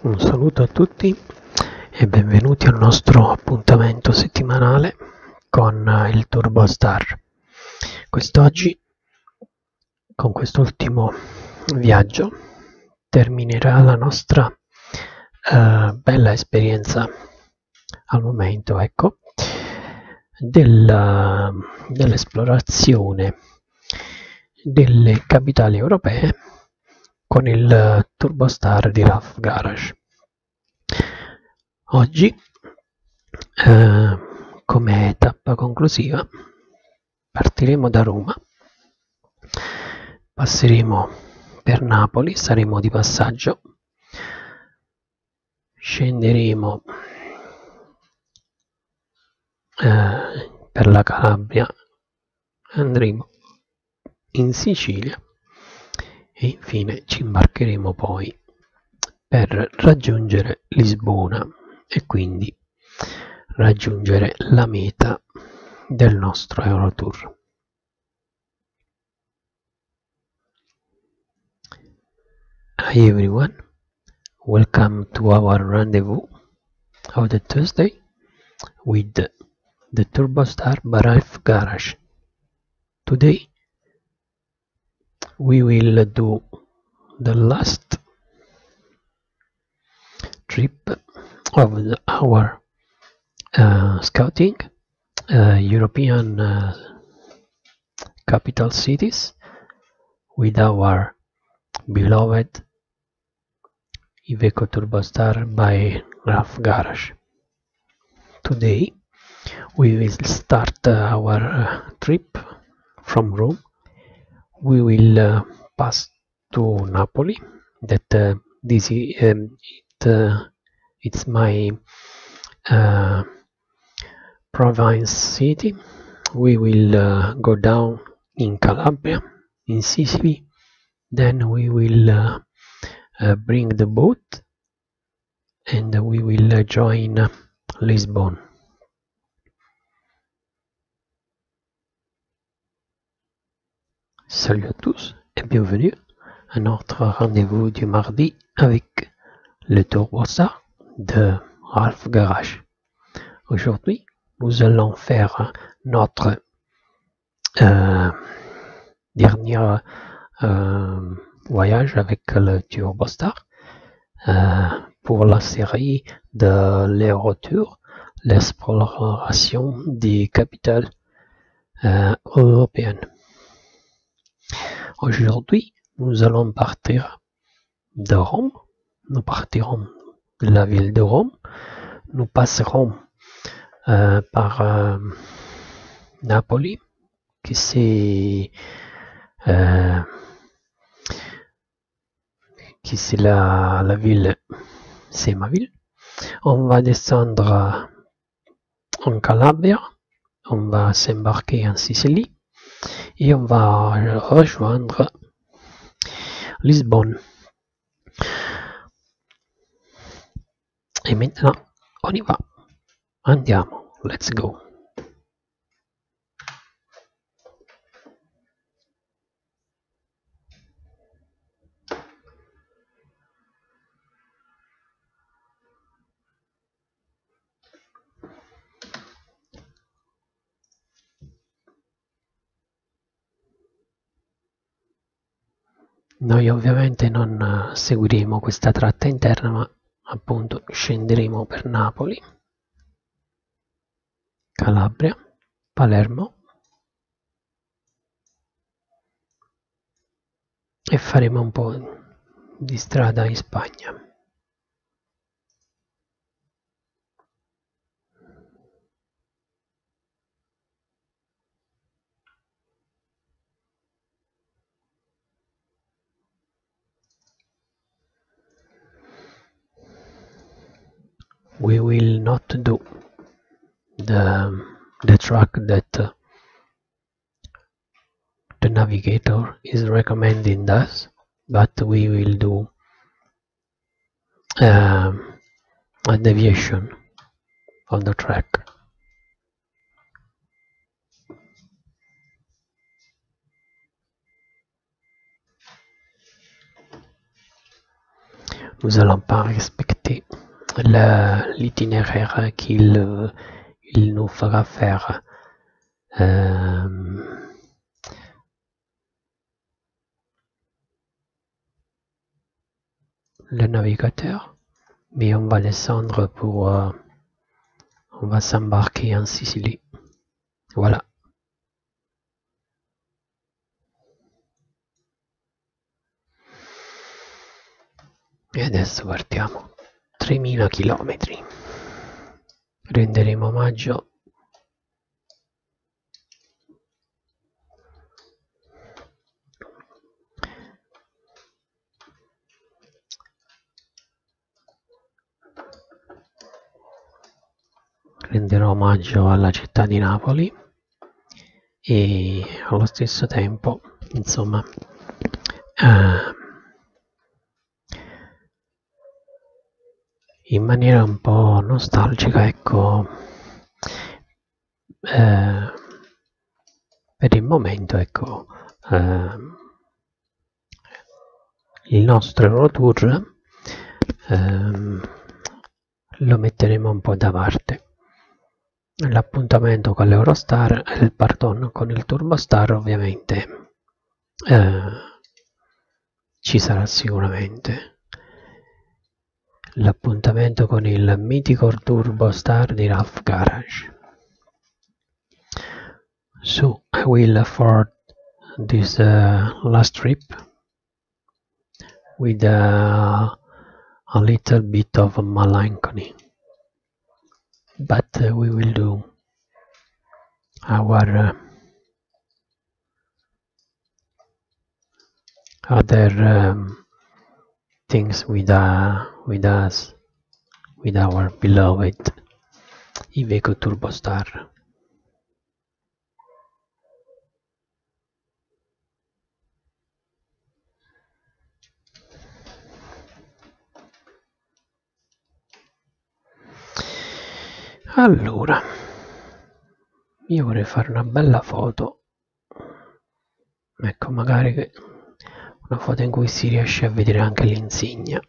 Un saluto a tutti e benvenuti al nostro appuntamento settimanale con il Turbo Star. Quest'oggi, con quest'ultimo viaggio, terminerà la nostra uh, bella esperienza al momento, ecco, del, dell'esplorazione delle capitali europee con il Turbostar di Ralph Garage. Oggi, eh, come tappa conclusiva, partiremo da Roma, passeremo per Napoli, saremo di passaggio, scenderemo eh, per la Calabria, andremo in Sicilia e infine ci imbarcheremo poi per raggiungere Lisbona e quindi raggiungere la meta del nostro Eurotour. Hi everyone, welcome to our rendezvous of the Tuesday with the Turbostar Baralf Garage. Today we will do the last trip of our uh, scouting uh, European uh, capital cities with our beloved Iveco Turbostar by Ralph Garage. Today we will start our uh, trip from Rome we will uh, pass to Napoli that uh, this um, it, uh, it's my uh, province city. We will uh, go down in Calabria in Sicily. Then we will uh, bring the boat and we will join Lisbon. Salut à tous et bienvenue à notre rendez-vous du mardi avec le Turbosa de Ralph Garage. Aujourd'hui, nous allons faire notre euh, dernier euh, voyage avec le Turbostar euh, pour la série de l'Eurotour, l'exploration des capitales euh, européennes. Aujourd'hui, nous allons partir de Rome. Nous partirons la ville de Rome. Nous passerons euh, par euh, Napoli, qui c'est euh, qui c'est la, la ville, c'est ma ville. On va descendre en Calabria, on va s'embarquer en Sicile et on va rejoindre Lisbonne. Et maintenant, on va. Andiamo, let's go. Noi ovviamente non seguiremo questa tratta interna, ma appunto scenderemo per Napoli, Calabria, Palermo e faremo un po' di strada in Spagna. We will not do the, the track that uh, the navigator is recommending us but we will do um, a deviation on the track. Nous allons pas respecter l'itinéraire qu'il il nous fera faire. Euh, le navigateur, mais on va descendre pour... Euh, on va s'embarquer en Sicile. Voilà. E adesso partiamo. 3000 chilometri. Renderemo omaggio renderò omaggio alla città di Napoli e allo stesso tempo insomma eh, in maniera un po' nostalgica ecco eh, per il momento ecco eh, il nostro Eurotour eh, lo metteremo un po' da parte. L'appuntamento con l'Eurostar, il pardon, con il Turbostar ovviamente eh, ci sarà sicuramente l'appuntamento con il mitico turbo star di Ralph Garage. So I will afford this uh, last trip with uh, a little bit of melancholy. but uh, we will do our uh, other um, things with uh, with us with our beloved Iveco Turbostar. allora io vorrei fare una bella foto ecco magari una foto in cui si riesce a vedere anche l'insegna.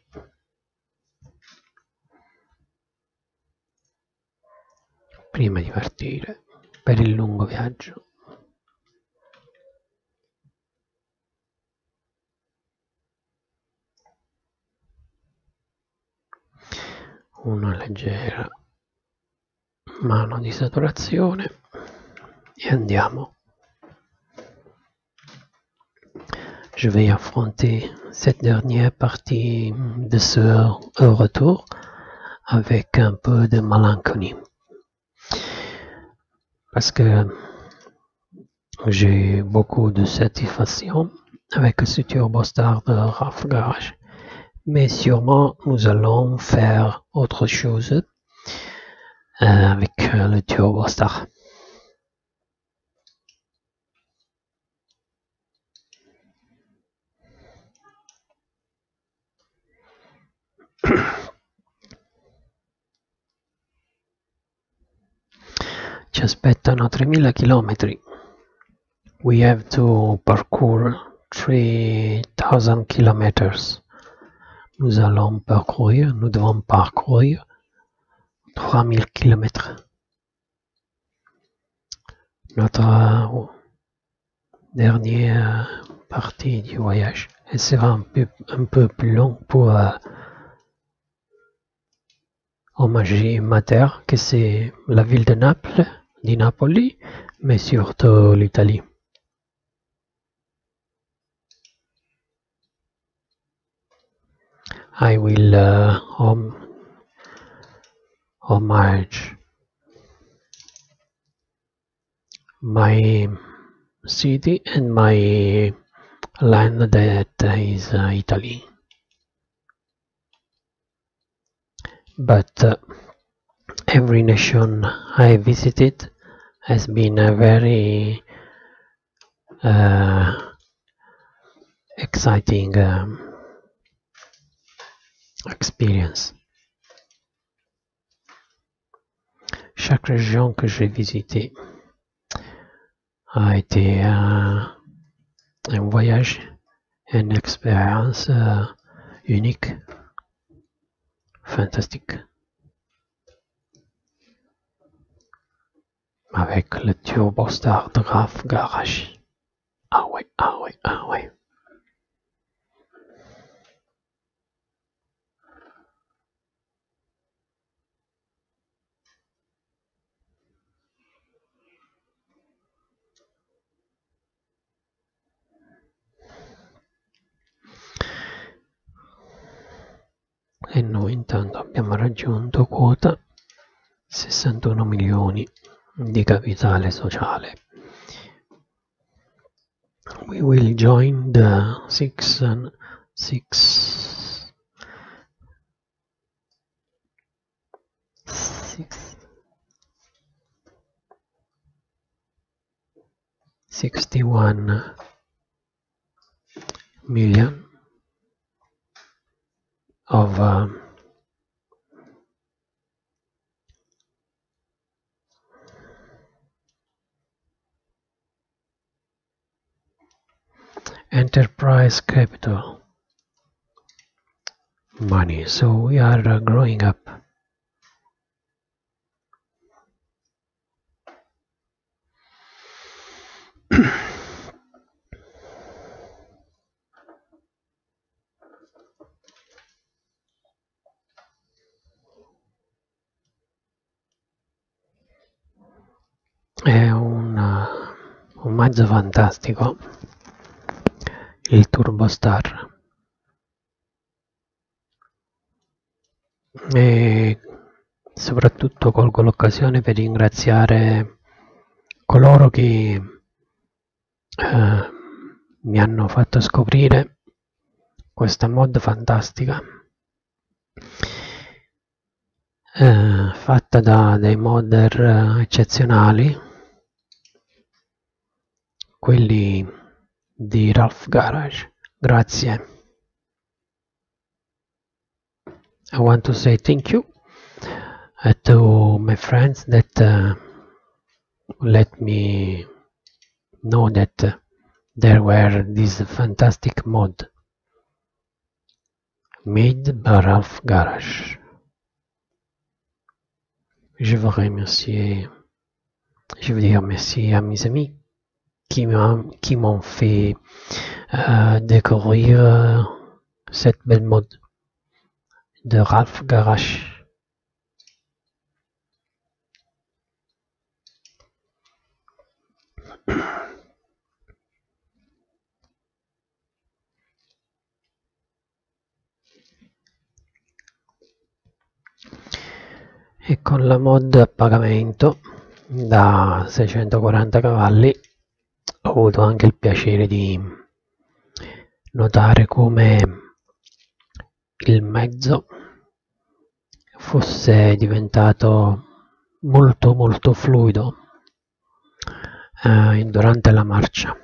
Prima di partire per il lungo viaggio. Una leggera mano di saturazione. E andiamo. Je vais affronter cette dernière partie de ce retour avec un peu de malenconie. Parce que j'ai beaucoup de satisfaction avec ce turbostar de Raf Garage. Mais sûrement nous allons faire autre chose euh, avec le duo Ci aspettano 3000 km. We have to parcours 3000 km. Nous allons parcourir, nous devons parcourir trois mille kilomètres. Notre euh, dernière partie du voyage. Elle sera un peu, un peu plus longue pour euh, hommager ma terre, que c'est la ville de Naples, di Napoli, mais surtout l'Italie. I will uh, homage my city and my land that is uh, Italy. But uh, every nation I visited has been a very uh, exciting um, experience. chaque région que j'ai visitée a été un, un voyage, une expérience euh, unique, fantastique. Avec le turbostar star Graf Garage. Ah ouais, ah ouais, ah ouais. E noi intanto abbiamo raggiunto quota 61 milioni di capitale sociale. We will join the six, six, six, 61 million of uh, enterprise capital money. So we are uh, growing up un mezzo fantastico. Il Turbostar e soprattutto colgo l'occasione per ringraziare coloro che eh, mi hanno fatto scoprire questa mod fantastica. Eh, fatta da dei modder eh, eccezionali quelli di Ralph Garage. Grazie. I want to say thank you uh, to my friends that uh, let me know that uh, there were this fantastic mod made by Ralph Garage. Je veux remercier, je veux dire merci à mes amis qui m'ont fait euh, découvrir euh, cette belle mode de Ralph Garage. E con la mod a pagamento da 640 cavalli ho avuto anche il piacere di notare come il mezzo fosse diventato molto molto fluido eh, durante la marcia.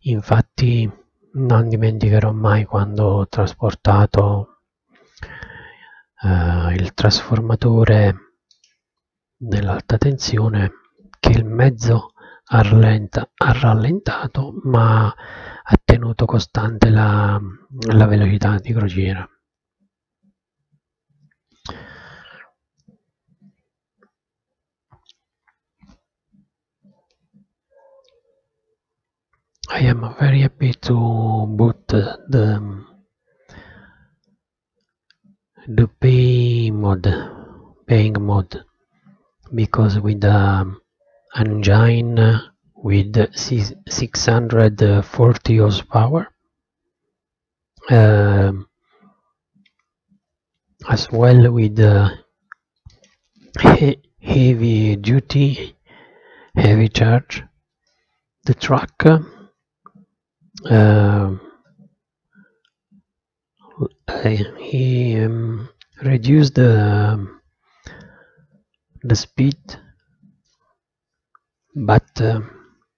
Infatti non dimenticherò mai quando ho trasportato eh, il trasformatore nell'alta tensione che il mezzo ha, rallenta, ha rallentato ma ha tenuto costante la, la velocità di crociera. I am very happy to boot the the pay mod paying mod because with the engine with 640 horsepower. Um, as well with uh, he heavy duty heavy charge. The truck uh, he um, reduced the, the speed but uh,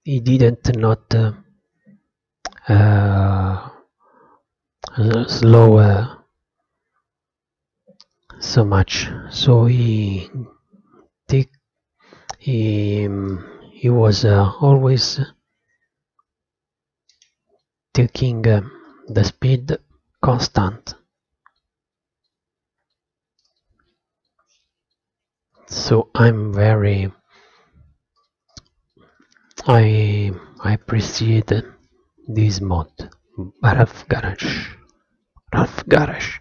he didn't not uh, uh, slow uh, so much. So he take he um, he was uh, always taking uh, the speed constant. So I'm very I, appreciate this mod. Ralph Garage. Ralph Garage.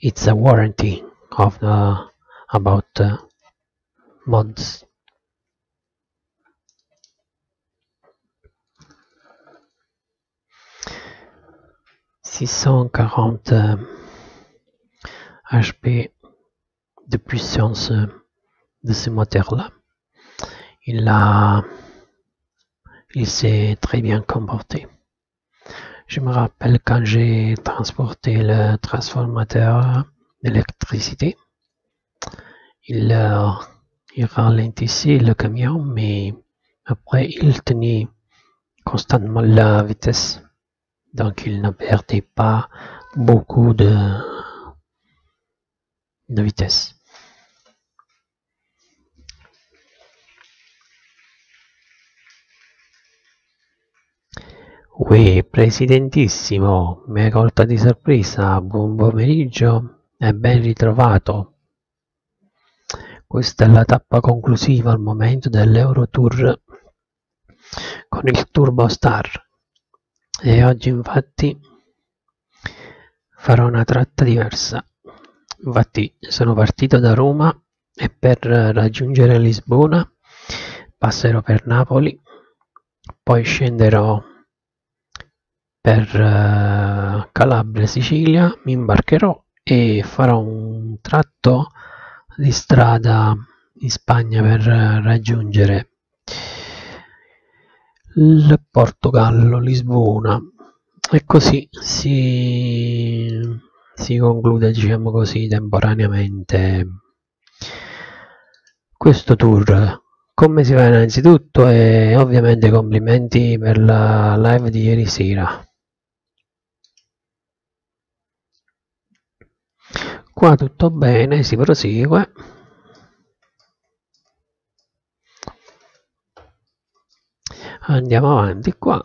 It's a warranty of the about uh, mods. 640 HP de puissance de ce moteur-là. Il a, il s'est très bien comporté. Je me rappelle quand j'ai transporté le transformateur d'électricité, il, ralentissait le camion, mais après il tenait constamment la vitesse. Donc il ne perdait pas beaucoup de, de vitesse. Ui, presidentissimo, mi hai colta di sorpresa, buon pomeriggio e ben ritrovato. Questa è la tappa conclusiva al momento dell'Eurotour con il Turbo Star e oggi infatti farò una tratta diversa. Infatti sono partito da Roma e per raggiungere Lisbona passerò per Napoli, poi scenderò per uh, Calabria, Sicilia, mi imbarcherò e farò un tratto di strada in Spagna per raggiungere il Portogallo, Lisbona. E così si, si conclude diciamo così temporaneamente questo tour. Come si fa innanzitutto? E ovviamente complimenti per la live di ieri sera qua tutto bene si prosegue. Andiamo avanti qua.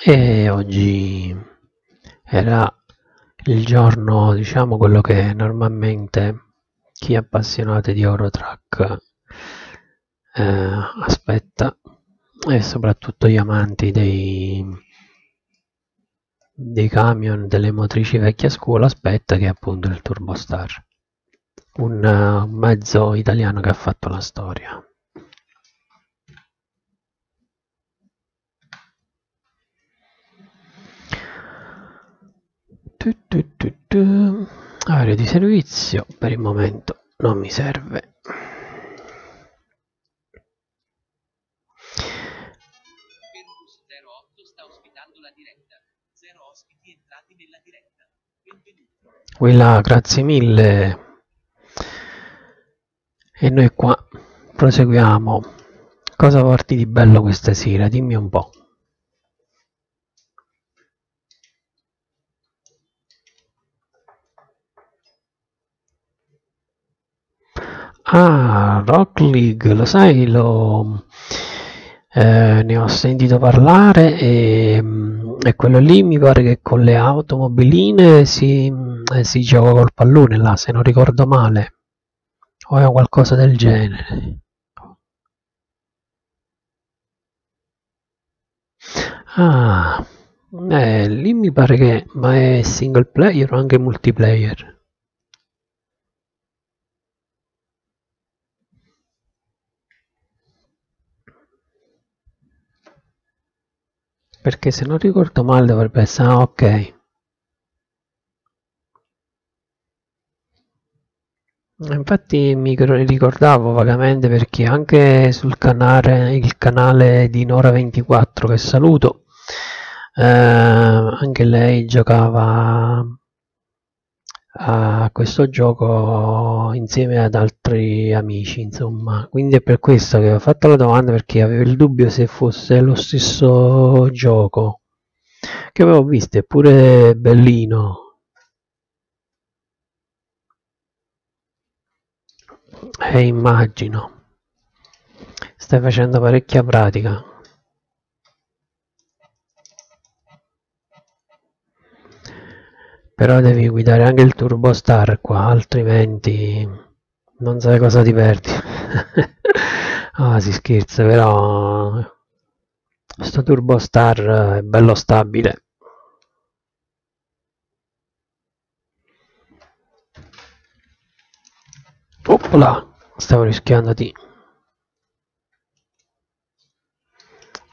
E oggi era il giorno diciamo quello che normalmente chi è appassionato di Eurotrack eh, aspetta. E soprattutto gli amanti dei, dei camion delle motrici vecchia scuola aspetta che è appunto il Turbostar. Un uh, mezzo italiano che ha fatto la storia. Area di servizio per il momento non mi serve. Quella, grazie mille. E noi qua proseguiamo. Cosa porti di bello questa sera? Dimmi un po'. Ah, Rock League, lo sai, lo, eh, ne ho sentito parlare e, e, quello lì mi pare che con le automobiline si, eh, si gioca col pallone là, se non ricordo male, o è qualcosa del genere. Ah, eh, lì mi pare che, ma è single player o anche multiplayer? Perché se non ricordo male dovrebbe essere ah, ok. Infatti mi ricordavo vagamente perché anche sul canale il canale di Nora24 che saluto eh, anche lei giocava a questo gioco insieme ad altri amici insomma. Quindi è per questo che ho fatto la domanda perché avevo il dubbio se fosse lo stesso gioco che avevo visto è pure bellino. E eh, immagino. Stai facendo parecchia pratica però devi guidare anche il turbo star qua altrimenti non sai cosa ti perdi Ah, si scherza, però sto Turbo Star è bello stabile. Opla, stavo rischiando di...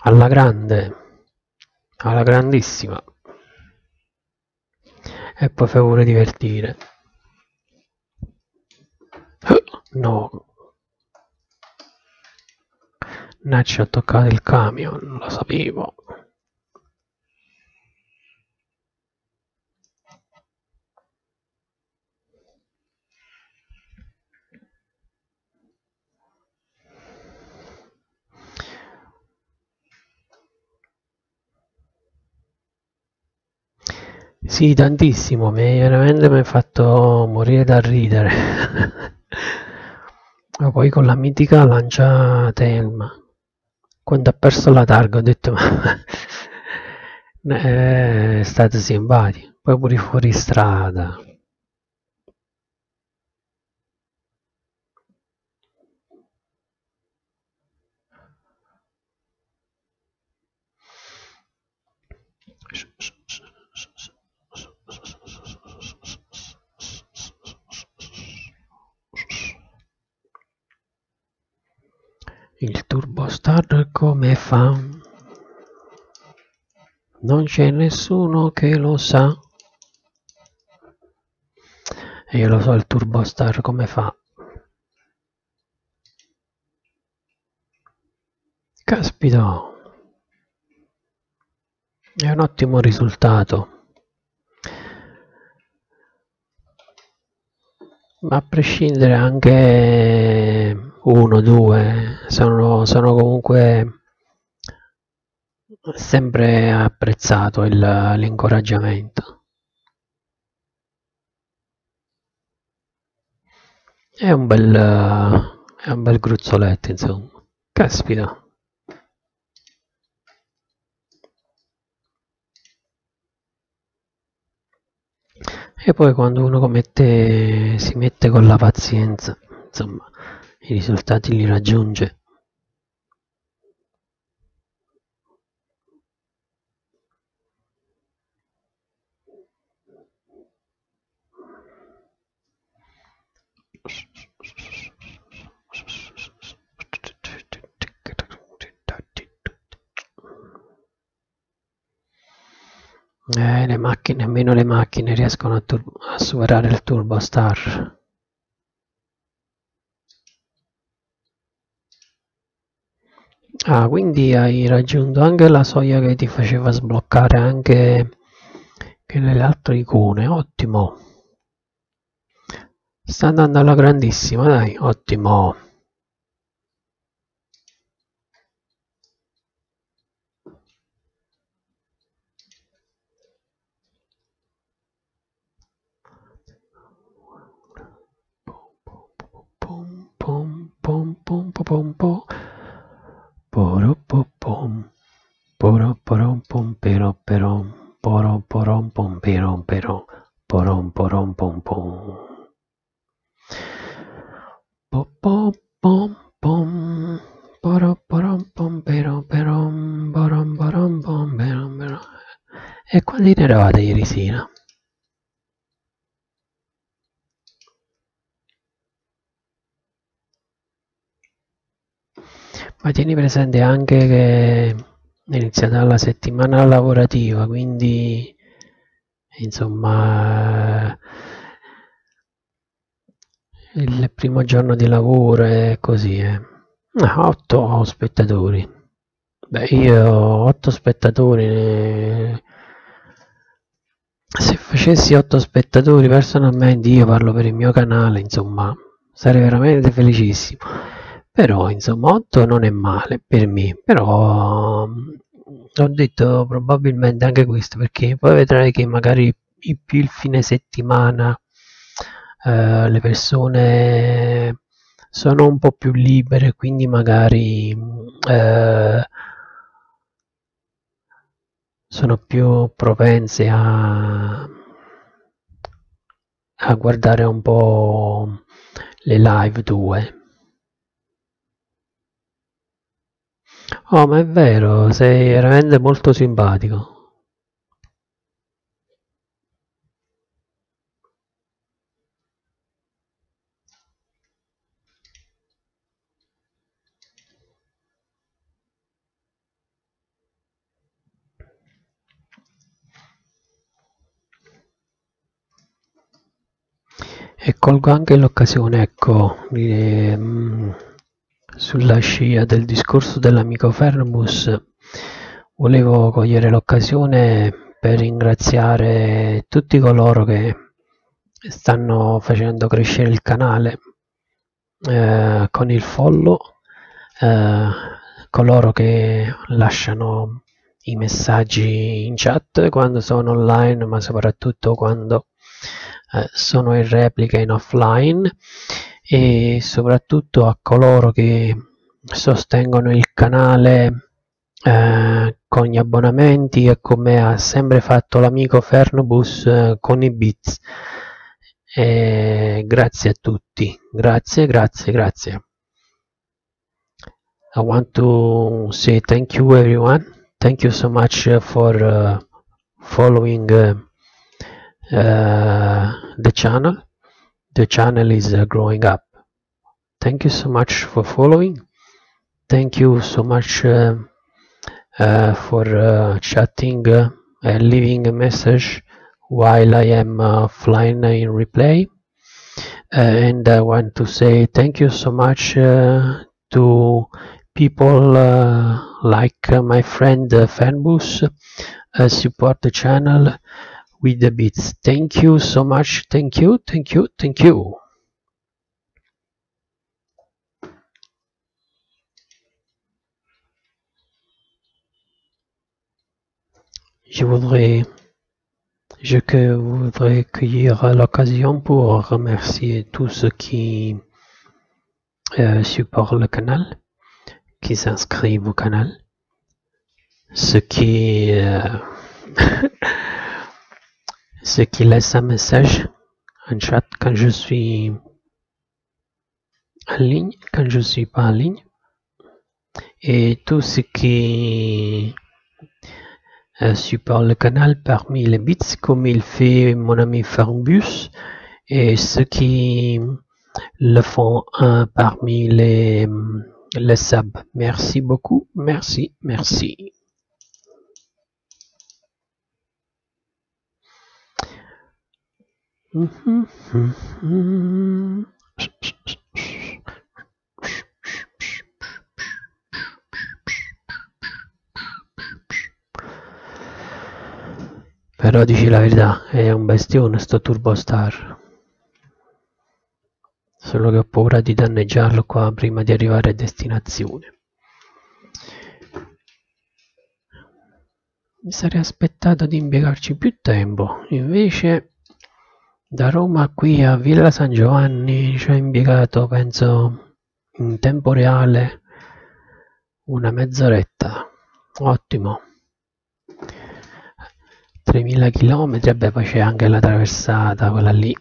Alla grande, alla grandissima. E poi fai pure divertire. No. Nacci ha toccato il camion, lo sapevo. Sì, tantissimo, mi veramente mi hai fatto morire da ridere. Ma poi con la mitica lancia Telma, quando ha perso la targa ho detto ma è stato simpatico, poi pure fuori strada. Il Turbostar come fa? Non c'è nessuno che lo sa. E io lo so il Turbostar come fa. Caspita! È un ottimo risultato. Ma a prescindere anche uno, due, sono, sono comunque sempre apprezzato l'incoraggiamento. È un bel, è un bel gruzzoletto, insomma. Caspita. E poi quando uno commette, si mette con la pazienza, insomma, i risultati li raggiunge. Eh, le macchine, nemmeno le macchine riescono a, a superare il Turbo Star. Ah, quindi hai raggiunto anche la soglia che ti faceva sbloccare anche le altre icone, ottimo. Sta andando alla grandissima, dai, ottimo. Pom pom pom pom pom pom Poropopom, poroporom pom pero perom, poroporom pom perom pero, porom porom pom pom. Popom pom pom, poroporom pom pero perom, porom porom pom perom pero. E quanti ne eravate ieri sera? Ma tieni presente anche che è iniziata la settimana lavorativa, quindi insomma il primo giorno di lavoro è così. Eh. Ah, 8 spettatori. Beh, io ho 8 spettatori. Eh. Se facessi 8 spettatori personalmente, io parlo per il mio canale, insomma, sarei veramente felicissimo però insomma 8 non è male per me però ho detto probabilmente anche questo perché poi vedrai che magari più il fine settimana eh, le persone sono un po' più libere quindi magari eh, sono più propense a, a guardare un po' le live tue Oh, ma è vero, sei veramente molto simpatico. E colgo anche l'occasione, ecco, ehm, sulla scia del discorso dell'amico Fernbus, volevo cogliere l'occasione per ringraziare tutti coloro che stanno facendo crescere il canale eh, con il follow, eh, coloro che lasciano i messaggi in chat quando sono online, ma soprattutto quando eh, sono in replica in offline e soprattutto a coloro che sostengono il canale eh, con gli abbonamenti e come ha sempre fatto l'amico Fernbus eh, con i bits. E grazie a tutti, grazie, grazie, grazie. I want to say thank you everyone. Thank you so much for uh, following uh, uh, the channel the channel is uh, growing up. Thank you so much for following. Thank you so much uh, uh for uh, chatting uh, and leaving a message while I am flying in replay. And I want to say thank you so much to people like my friend Fanbus support the channel with the bits. Thank you so much. Thank you, thank you, thank you. Je voudrais, je voudrais cueillir l'occasion pour remercier tous ceux qui euh, supportent le canal, qui s'inscrivent au canal, ceux qui euh, ce qui laisse un message en chat quand je suis en ligne, quand je suis pas en ligne, et tout ce qui euh, supporte le canal parmi les bits, comme il fait mon ami Farbus, et ceux qui le font parmi les, les subs. Merci beaucoup, merci, merci. Però dici la verità, è un bestione sto Turbo Star. Solo che ho paura di danneggiarlo qua prima di arrivare a destinazione. Mi sarei aspettato di impiegarci più tempo, invece da Roma qui a Villa San Giovanni ci ha impiegato, penso, in tempo reale una mezz'oretta. Ottimo. 3000 km, beh, poi c'è anche la traversata, quella lì.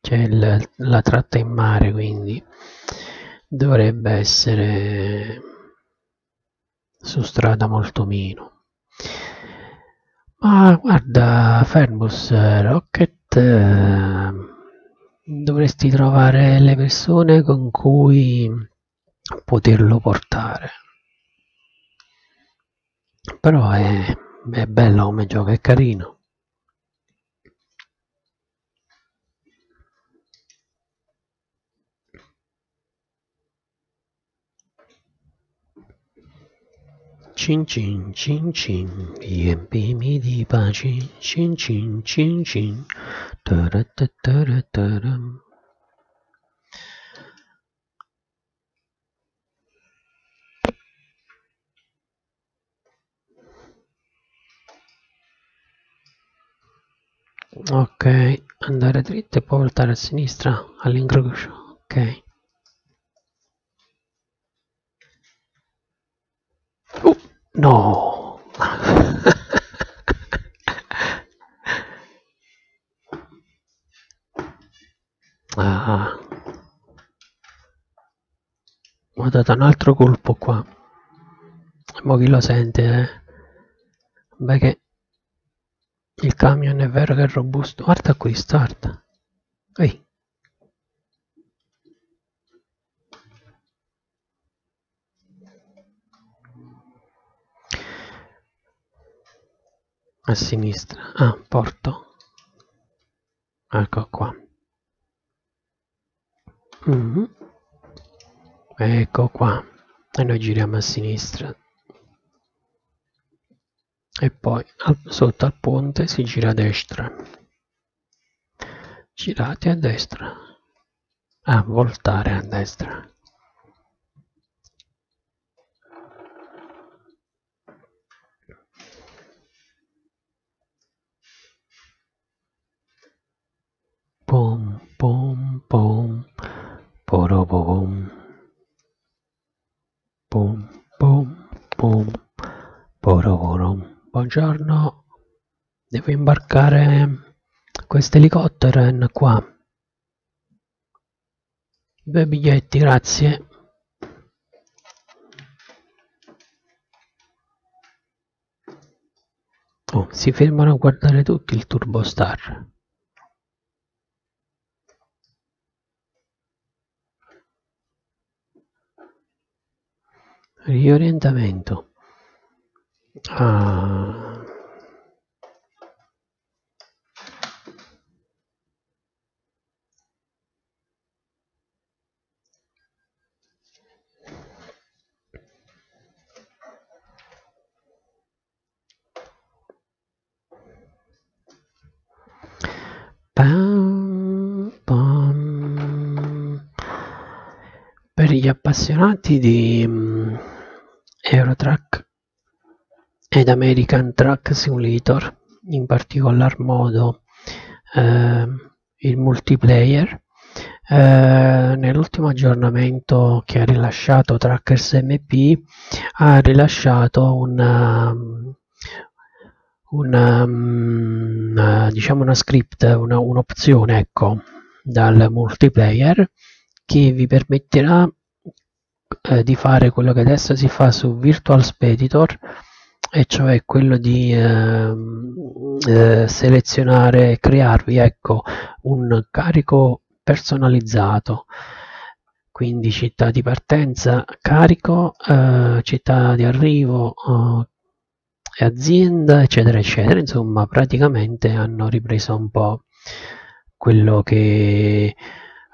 C'è la tratta in mare, quindi dovrebbe essere su strada molto meno. Ma guarda, Fernbus Rocket eh, dovresti trovare le persone con cui poterlo portare. Però è, è bello come gioco, è carino. Cin cin cin cin, riempimi di pace, cin cin cin cin, taratataram. Ok, andare dritto e poi voltare a sinistra all'incrocio. Ok. No. ah. Ho dato un altro colpo qua. Mo chi lo sente, eh? Beh che il camion è vero che è robusto. Guarda qui, start. Ehi. A sinistra. Ah, porto. Ecco qua. Mm -hmm. Ecco qua. E noi giriamo a sinistra e poi sotto al ponte si gira a destra girate a destra a voltare a destra pom pom pom porobom pom pom pom poroborom Buongiorno, devo imbarcare questo elicottero qua. Due biglietti, grazie. Oh, si fermano a guardare tutti il Turbostar. Riorientamento. Ah. Per gli appassionati di um, Eurotrack ed American Truck Simulator, in particolar modo eh, il multiplayer. Eh, nell'ultimo aggiornamento che ha rilasciato Trackers MP ha rilasciato una, una, una diciamo una script, un'opzione ecco, dal multiplayer che vi permetterà eh, di fare quello che adesso si fa su Virtual Speditor e cioè quello di eh, eh, selezionare crearvi ecco, un carico personalizzato. Quindi città di partenza carico eh, città di arrivo eh, azienda eccetera eccetera. Insomma praticamente hanno ripreso un po' quello che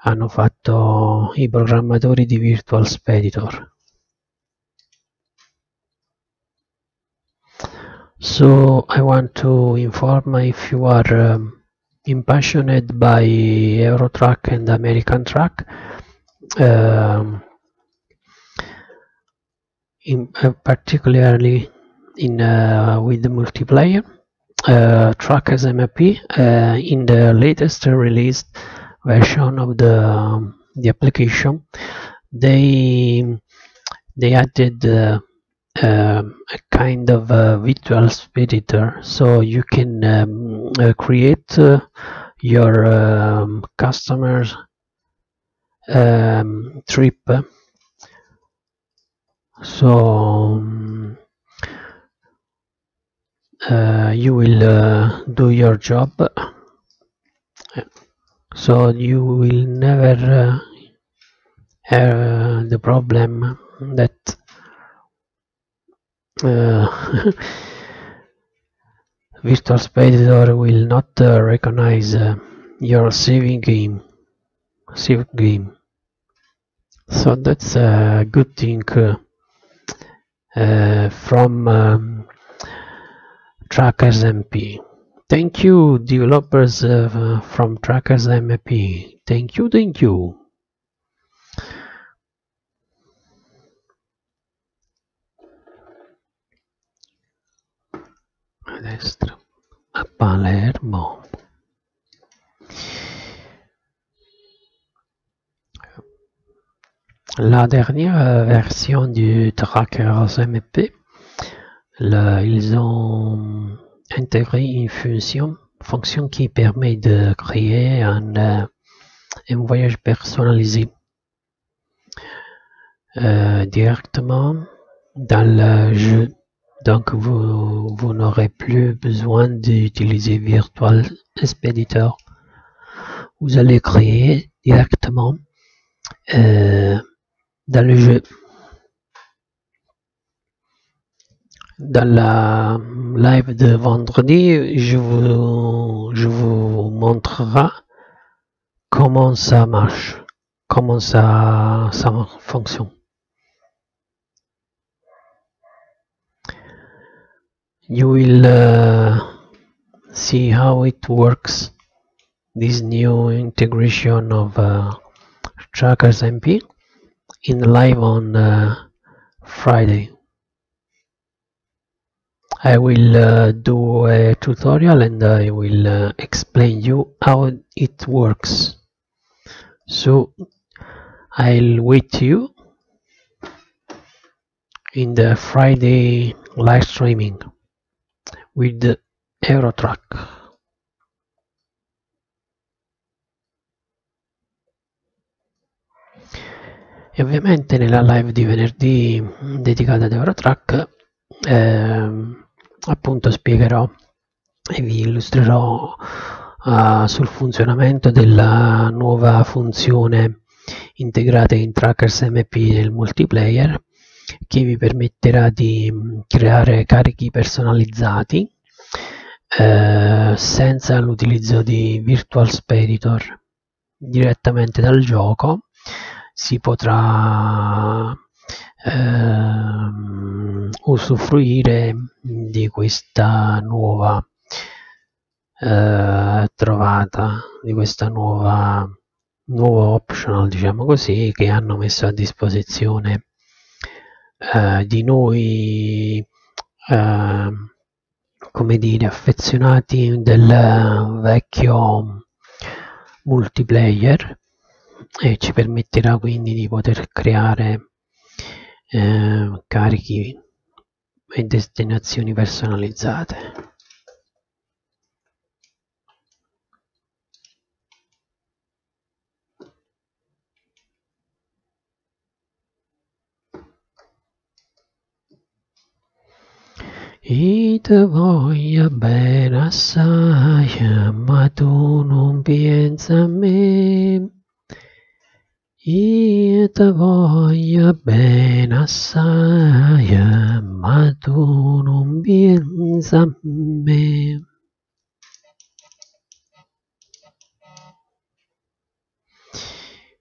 hanno fatto i programmatori di Virtual Speditor So I want to inform if you are um, impassioned by Eurotrack and American Truck, um, in, uh, particularly in uh, with the multiplayer. Uh, Truck SMP uh, in the latest released version of the the application, they they added uh, um, a kind of virtual editor. So you can um, uh, create uh, your um, customers um, trip. So um, uh, you will uh, do your job so you will never uh, have the problem that uh, Virtual Speditor will not uh, recognize uh, your saving game save game. So that's a good thing uh, uh, from um, Trackers MP thank you developers uh, from Trackers MP thank you thank you a destra Palermo. La dernière version du Tracker MP, ils ont intégré une fonction, fonction qui permet de créer un, euh, un voyage personnalisé euh, directement dans le jeu. Donc vous, vous n'aurez plus besoin d'utiliser Virtual Expeditor. Vous allez créer directement euh, dans le jeu. Dans la live de vendredi, je vous, je vous montrerai comment ça marche, comment ça, ça fonctionne. You will uh, see how it works, this new integration of uh, Trackers MP in live on uh, Friday. I will uh, do a tutorial and I will uh, explain you how it works. So I'll wait you in the Friday live streaming with the Eurotrack. E ovviamente nella live di venerdì dedicata ad Eurotrack eh, appunto spiegherò e vi illustrerò uh, sul funzionamento della nuova funzione integrata in Trackers MP nel multiplayer che vi permetterà di creare carichi personalizzati eh, senza l'utilizzo di Virtual Speditor direttamente dal gioco. Si potrà ehm, usufruire di questa nuova eh, trovata, di questa nuova nuovo optional, diciamo così, che hanno messo a disposizione eh, di noi, eh, come dire, affezionati del vecchio multiplayer e ci permetterà quindi di poter creare eh, carichi e destinazioni personalizzate. Io ti voglio bene assai, ma tu non pensi a me. Io ti voglio bene assai, ma tu non pensi a me.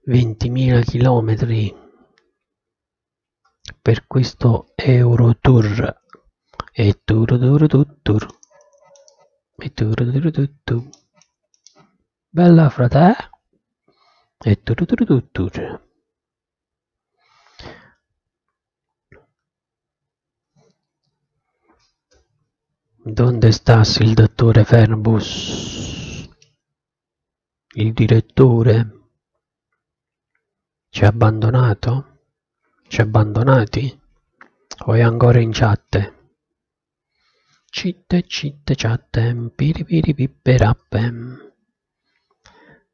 Ventimila chilometri per questo Eurotour. E turururuttur e turururuttur bella frate e turururuttur Donde stas il dottore Fernbus? Il direttore? Ci ha abbandonato? Ci ha abbandonati? O è ancora in chat? Citte citte ciatte, piripiripiperappem.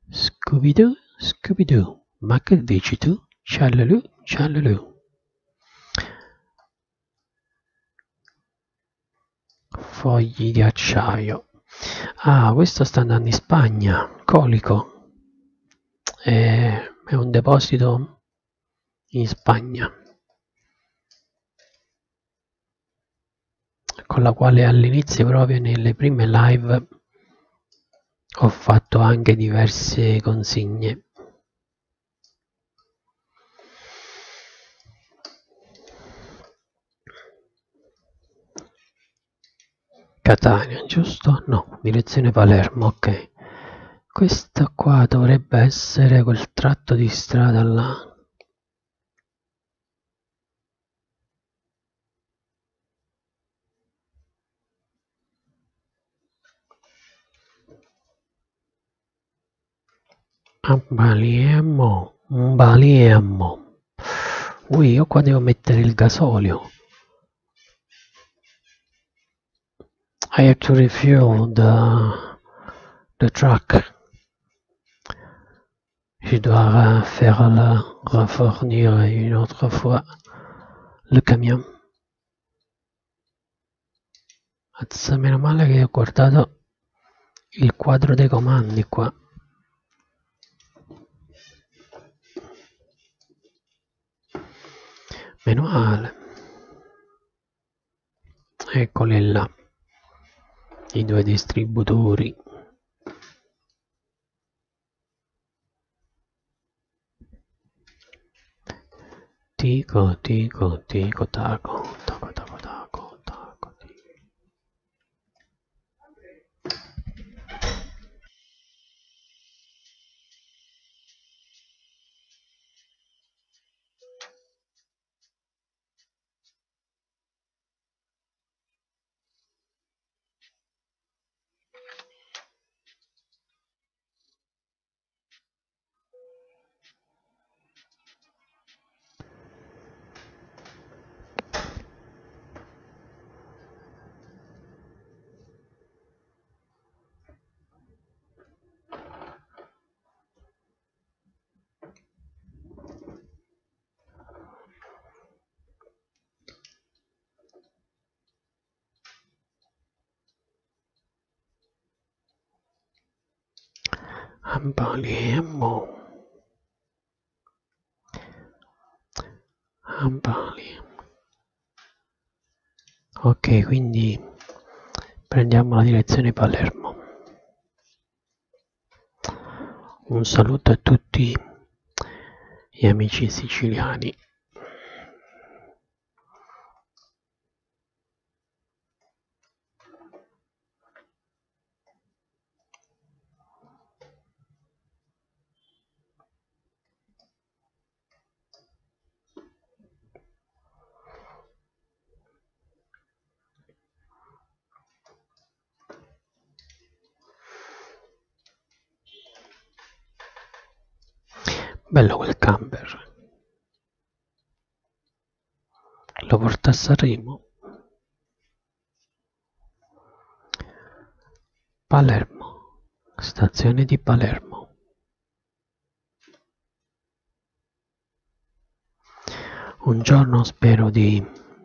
Scooby-Doo, Scooby-Doo, ma che dici tu? Ciallalù, ciallalù. Fogli di acciaio. Ah, questo sta andando in Spagna, Colico. È, è un deposito in Spagna. con la quale all'inizio proprio nelle prime live ho fatto anche diverse consegne. Catania, giusto? No, direzione Palermo, ok. Questa qua dovrebbe essere quel tratto di strada là. Abbaliemo, baliemo. Ui, io qua devo mettere il gasolio. I have to refuel the, the truck. Je dois faire la, refournir une autre fois le camion. Azza, meno male che ho guardato il quadro dei comandi qua. Meno male. Eccoli là. I due distributori. Tico, tico, tico, taco, taco, taco, tico. Ampaliemo. Ampaliemo. Ok, quindi prendiamo la direzione Palermo. Un saluto a tutti gli amici siciliani. Bello quel camper. Lo porta a Sanremo. Palermo. Stazione di Palermo. Un giorno spero di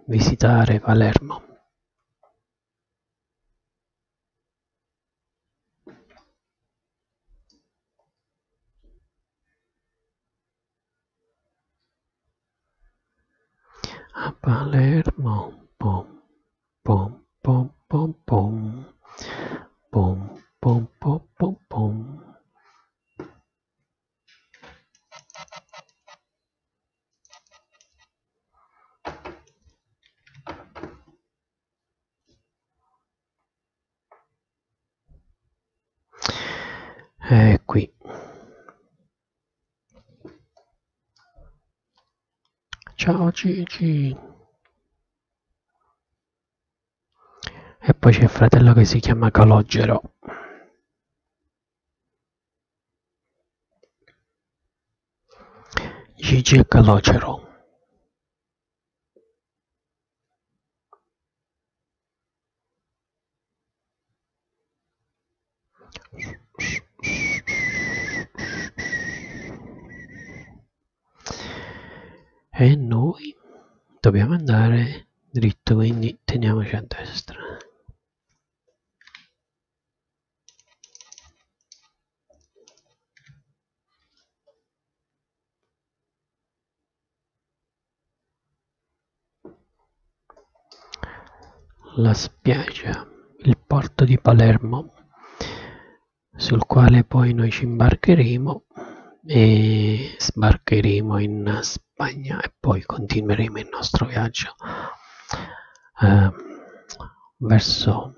visitare Palermo. A Palermo. Pom, pom, pom, pom, pom. Pom, pom, pom, pom, pom. E qui. Ciao Gigi. E poi c'è il fratello che si chiama Calogero. Gigi e Calogero. E noi dobbiamo andare dritto, quindi teniamoci a destra. La spiaggia, il porto di Palermo, sul quale poi noi ci imbarcheremo e sbarcheremo in Spagna e poi continueremo il nostro viaggio eh, verso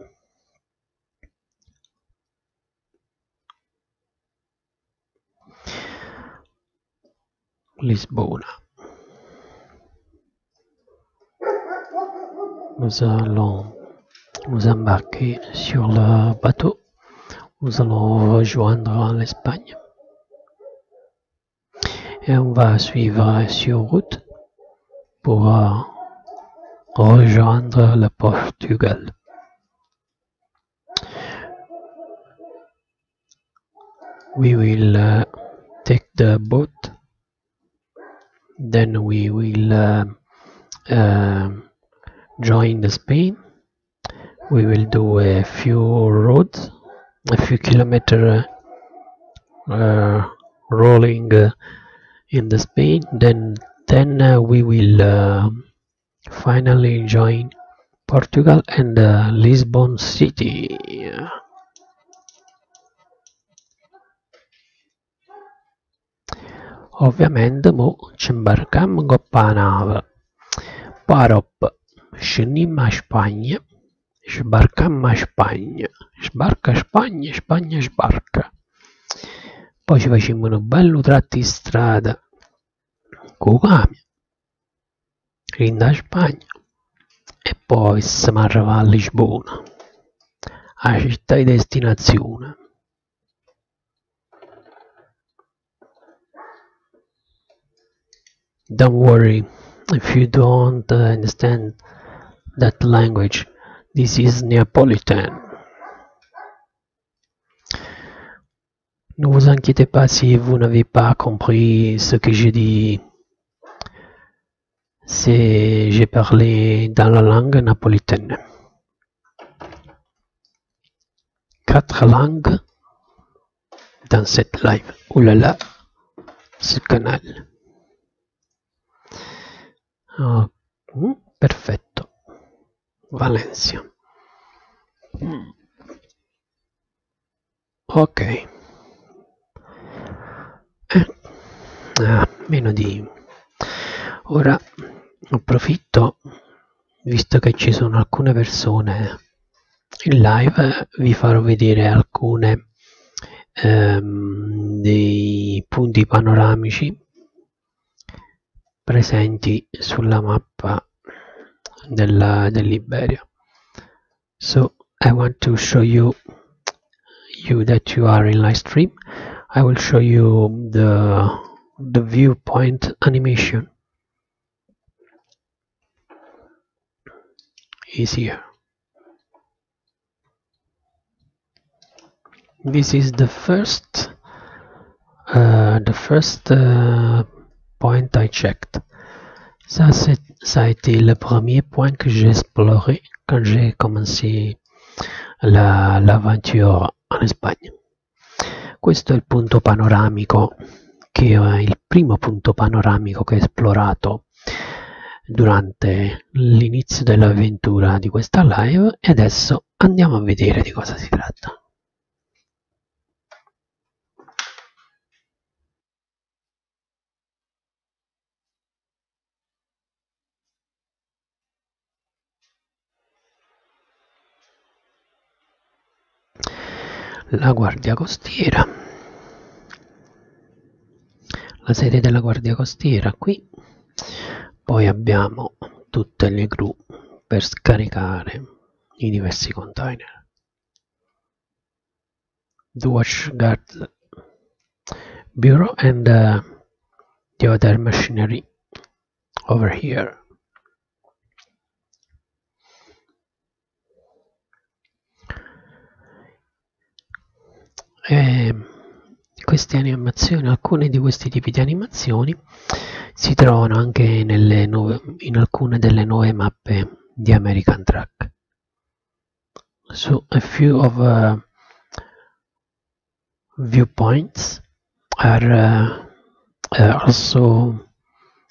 Lisbona. Nous allons nous embarquer sur le bateau. Nous allons rejoindre l'Espagne. Et on va suivre sur route pour euh, rejoindre le Portugal. We will uh, take the boat, then we will uh, um join Spain, we will do a few roads a few kilometer uh, rolling uh, in the Spain. Then then uh, we will uh, finally join Portugal and Lisbon City. Ovviamente mo ci imbarcammo coppa nave parop scendimmo a Spagna sbarcammo a Spagna sbarca Spagna Spagna sbarca. Poi ci facemmo un bello tratto di strada con camion rinda a Spagna. E poi siamo arrivati a Lisbona a città di destinazione. Don't worry if you don't understand that language. This is Neapolitan. Ne vous inquiétez pas si vous n'avez pas compris ce que j'ai dit. C'est j'ai parlé dans la langue napolitaine. Quatre langues dans cette live. Oulala, ce canal. Oh, perfetto. Valencia. Mm. Ok. Eh, ah, meno di... Ora approfitto, visto che ci sono alcune persone in live, vi farò vedere alcune ehm, dei punti panoramici presenti sulla mappa della, dell'Iberia. So I want to show you you that you are in live stream. I will show you the the viewpoint animation is here. This is the first uh, the first uh, point I checked. Ça, ça a été le premier point que j'ai exploré quand j'ai commencé l'avventura la, in Spagna. Questo è il punto panoramico che è il primo punto panoramico che ho esplorato durante l'inizio dell'avventura di questa live e adesso andiamo a vedere di cosa si tratta. La guardia costiera. La sede della guardia costiera qui. Poi abbiamo tutte le gru per scaricare i diversi container. The watch guard bureau and uh, the other machinery over here e queste animazioni, alcune di questi tipi di animazioni si trovano anche nuove, in alcune delle nuove mappe di American Track. So a few of uh, viewpoints are uh, uh, also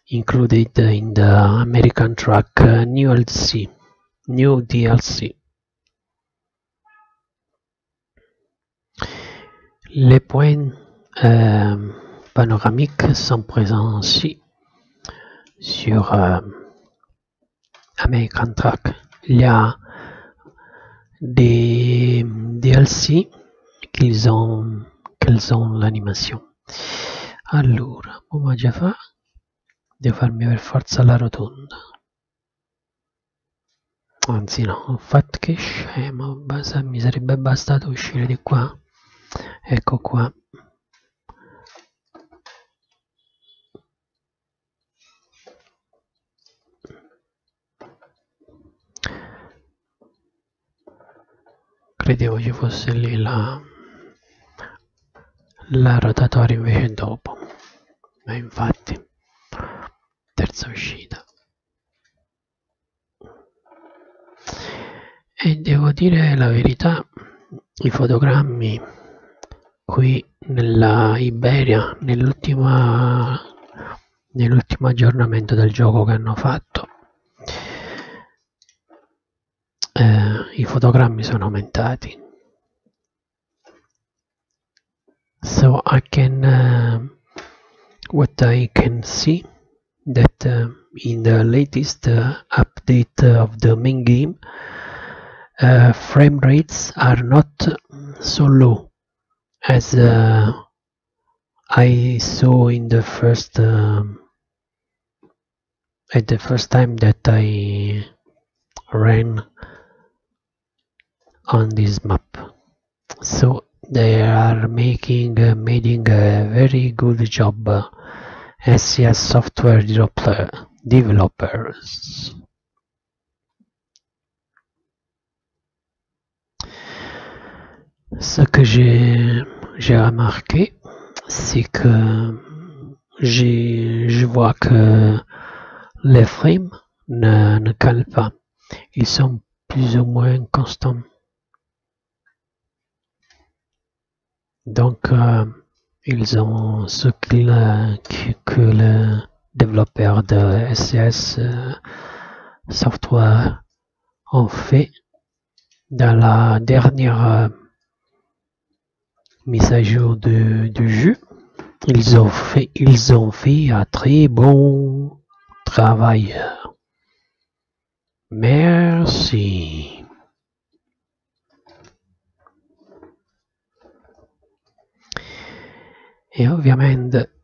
included in the American Track uh, new DLC, new DLC. Les points euh, panoramiques sont présents aussi sur euh, American Track. Il y a des DLC qu'ils ont, ont l'animation. Allora, come già fa? Devo farmi per forza la rotonda. Anzi no, ho fatto che scemo, mi sarebbe bastato uscire di qua ecco qua. Credevo ci fosse lì la, la rotatoria invece dopo. Ma infatti terza uscita. E devo dire la verità, i fotogrammi qui nella Iberia, nell'ultima nell'ultimo aggiornamento del gioco che hanno fatto, eh, i fotogrammi sono aumentati. So I can, uh, what I can see that uh, in the latest uh, update of the main game, uh, frame rates are not so low as uh, I saw in the first um, at the first time that I ran on this map. So they are making uh, making a very good job uh, SCS software developer, developers. Ce que j'ai remarqué, c'est que je vois que les frames ne, ne calent pas. Ils sont plus ou moins constants. Donc, euh, ils ont ce euh, que, le développeur de SCS euh, Software ont fait dans la dernière mise à jour de- du jeu. Ils ont fait, ils ont fait un très bon travail. Merci. E ovviamente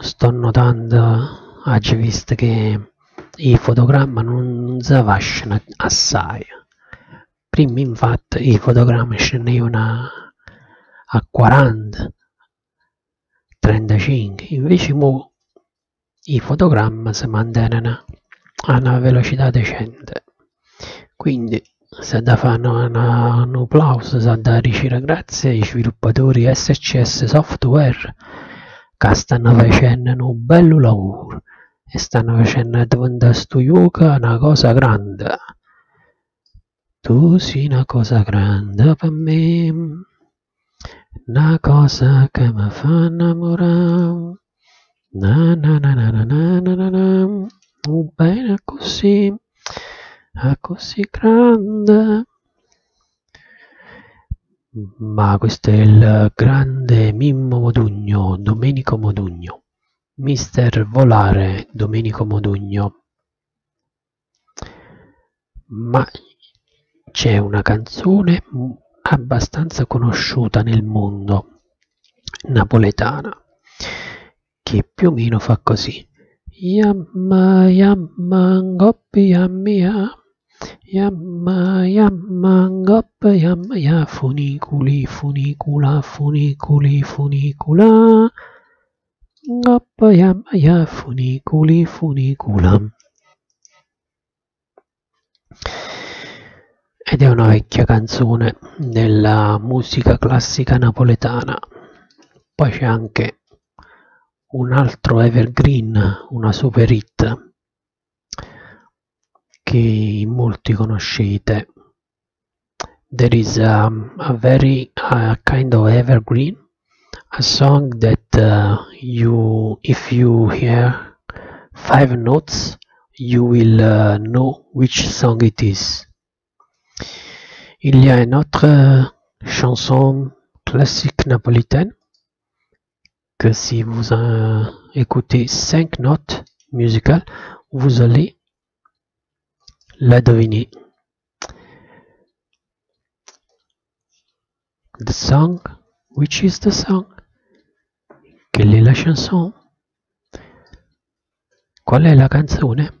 sto notando, oggi visto che i fotogrammi non, si affascinano assai. Prima infatti i fotogrammi scendevano a 40, 35, invece mo i fotogrammi si mantengono a una velocità decente. Quindi se da fare un, applauso, se da dicere grazie ai sviluppatori SCS Software che stanno facendo un bello lavoro e stanno facendo diventare sto gioco una cosa grande. Tu sei una cosa grande per me, una cosa che mi fa innamorare. Na na na na na na na na na. Oh, bene così, così grande. Ma questo è il grande Mimmo Modugno, Domenico Modugno, Mister Volare Domenico Modugno. Ma c'è una canzone abbastanza conosciuta nel mondo napoletana che più o meno fa così. Yamma yamma ngoppi yammia Yamma yamma ngoppa yamma ya. Funiculi funicula funiculi funicula. Ngoppa yamma ya. Funiculi funicula ed è una vecchia canzone della musica classica napoletana. Poi c'è anche un altro evergreen, una super hit che molti conoscete. There is a, a very uh, kind of evergreen, a song that uh, you, if you hear five notes, you will uh, know which song it is. Il y a une autre chanson classique napolitaine que si vous euh, écoutez cinq notes musicales, vous allez la deviner. The song, which is the song? Quelle est la chanson? Qual è la canzone?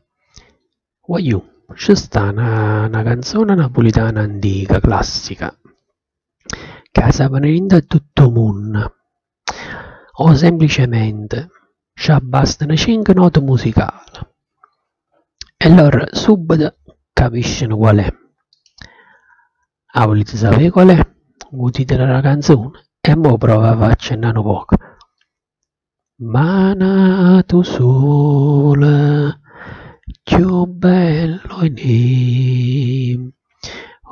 Voglio, ci sta una, una canzone napolitana antica, classica, che sa venire tutto mondo, o semplicemente ci bastano 5 note musicali. E allora subito capiscono qual è. Ah, volete sapere qual è? Titolo della canzone? E mo prova a accennare un poco. Ma tu sole, più bello in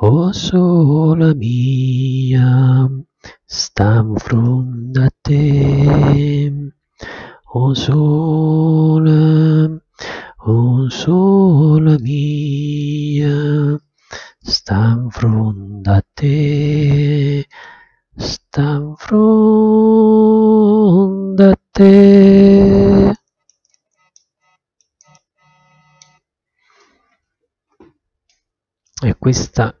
Oh sola mia, stam fronte a te. Oh sola, oh sola mia, stam fronte a te. Stam fronte a te. E questa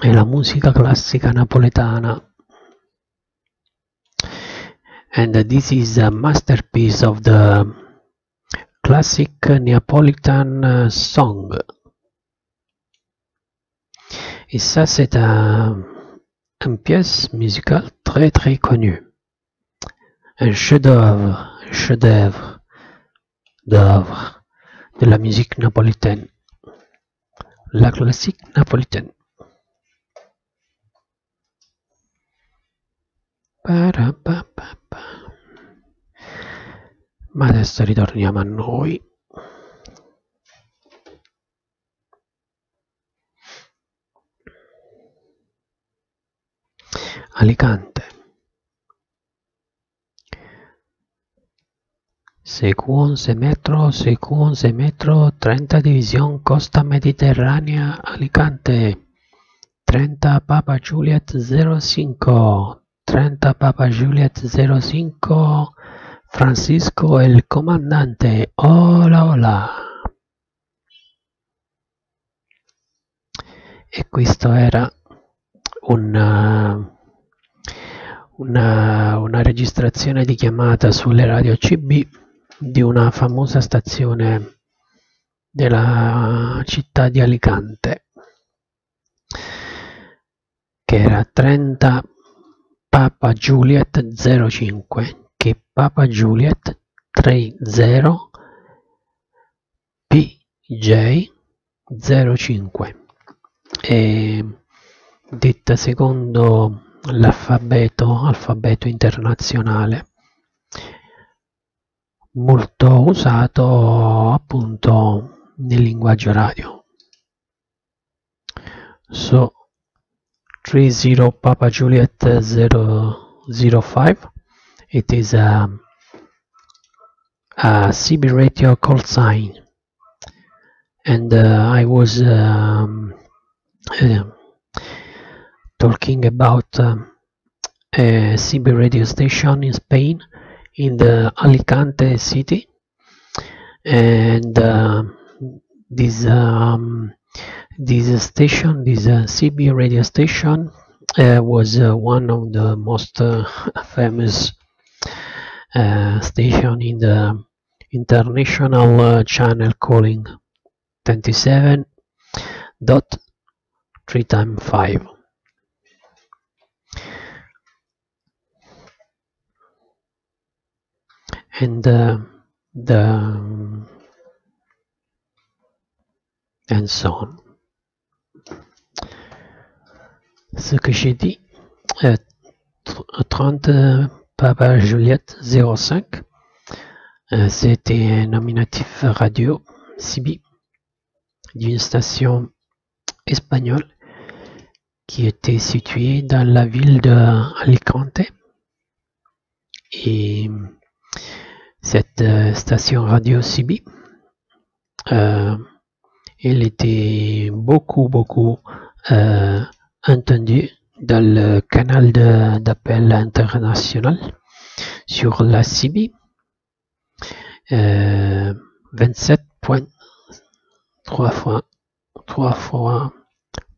è la musica classica napoletana. And this is a masterpiece of the classic Neapolitan song. Et ça, c'est un, une pièce musicale très très connue. Un chef-d'œuvre, chef-d'œuvre d'œuvre de la musique napolitaine. La classique napolitaine. Ma adesso ritorniamo a noi. Alicante. Según se metro, según se metro, 30 División Costa Mediterránea, Alicante. 30 Papa Juliet 05, 30 Papa Juliet 05, Francisco el comandante, hola hola. E questo era una, una, una registrazione di chiamata sulle radio CB di una famosa stazione della città di Alicante che era 30 Papa Juliet 05 che Papa Juliet 30 PJ 05 e detta secondo l'alfabeto alfabeto internazionale molto usato appunto nel linguaggio radio. So 30 Papa Juliet 005 it is a, a CB radio call sign. And uh, I was um, uh, talking about um, a CB radio station in Spain in the Alicante city. And uh, this um, this station this uh, CB radio station uh, was uh, one of the most uh, famous uh, station in the international channel calling 27 dot 3 times 5 and uh, the and so on. Ce que j'ai dit, euh, 30 Papa Juliette 05, euh, c'était un nominatif radio CB d'une station espagnole qui était située dans la ville de Alicante et cette euh, station radio CB euh, elle était beaucoup beaucoup euh, entendue dans le canal d'appel international sur la CB euh, 27.3 fois 3 fois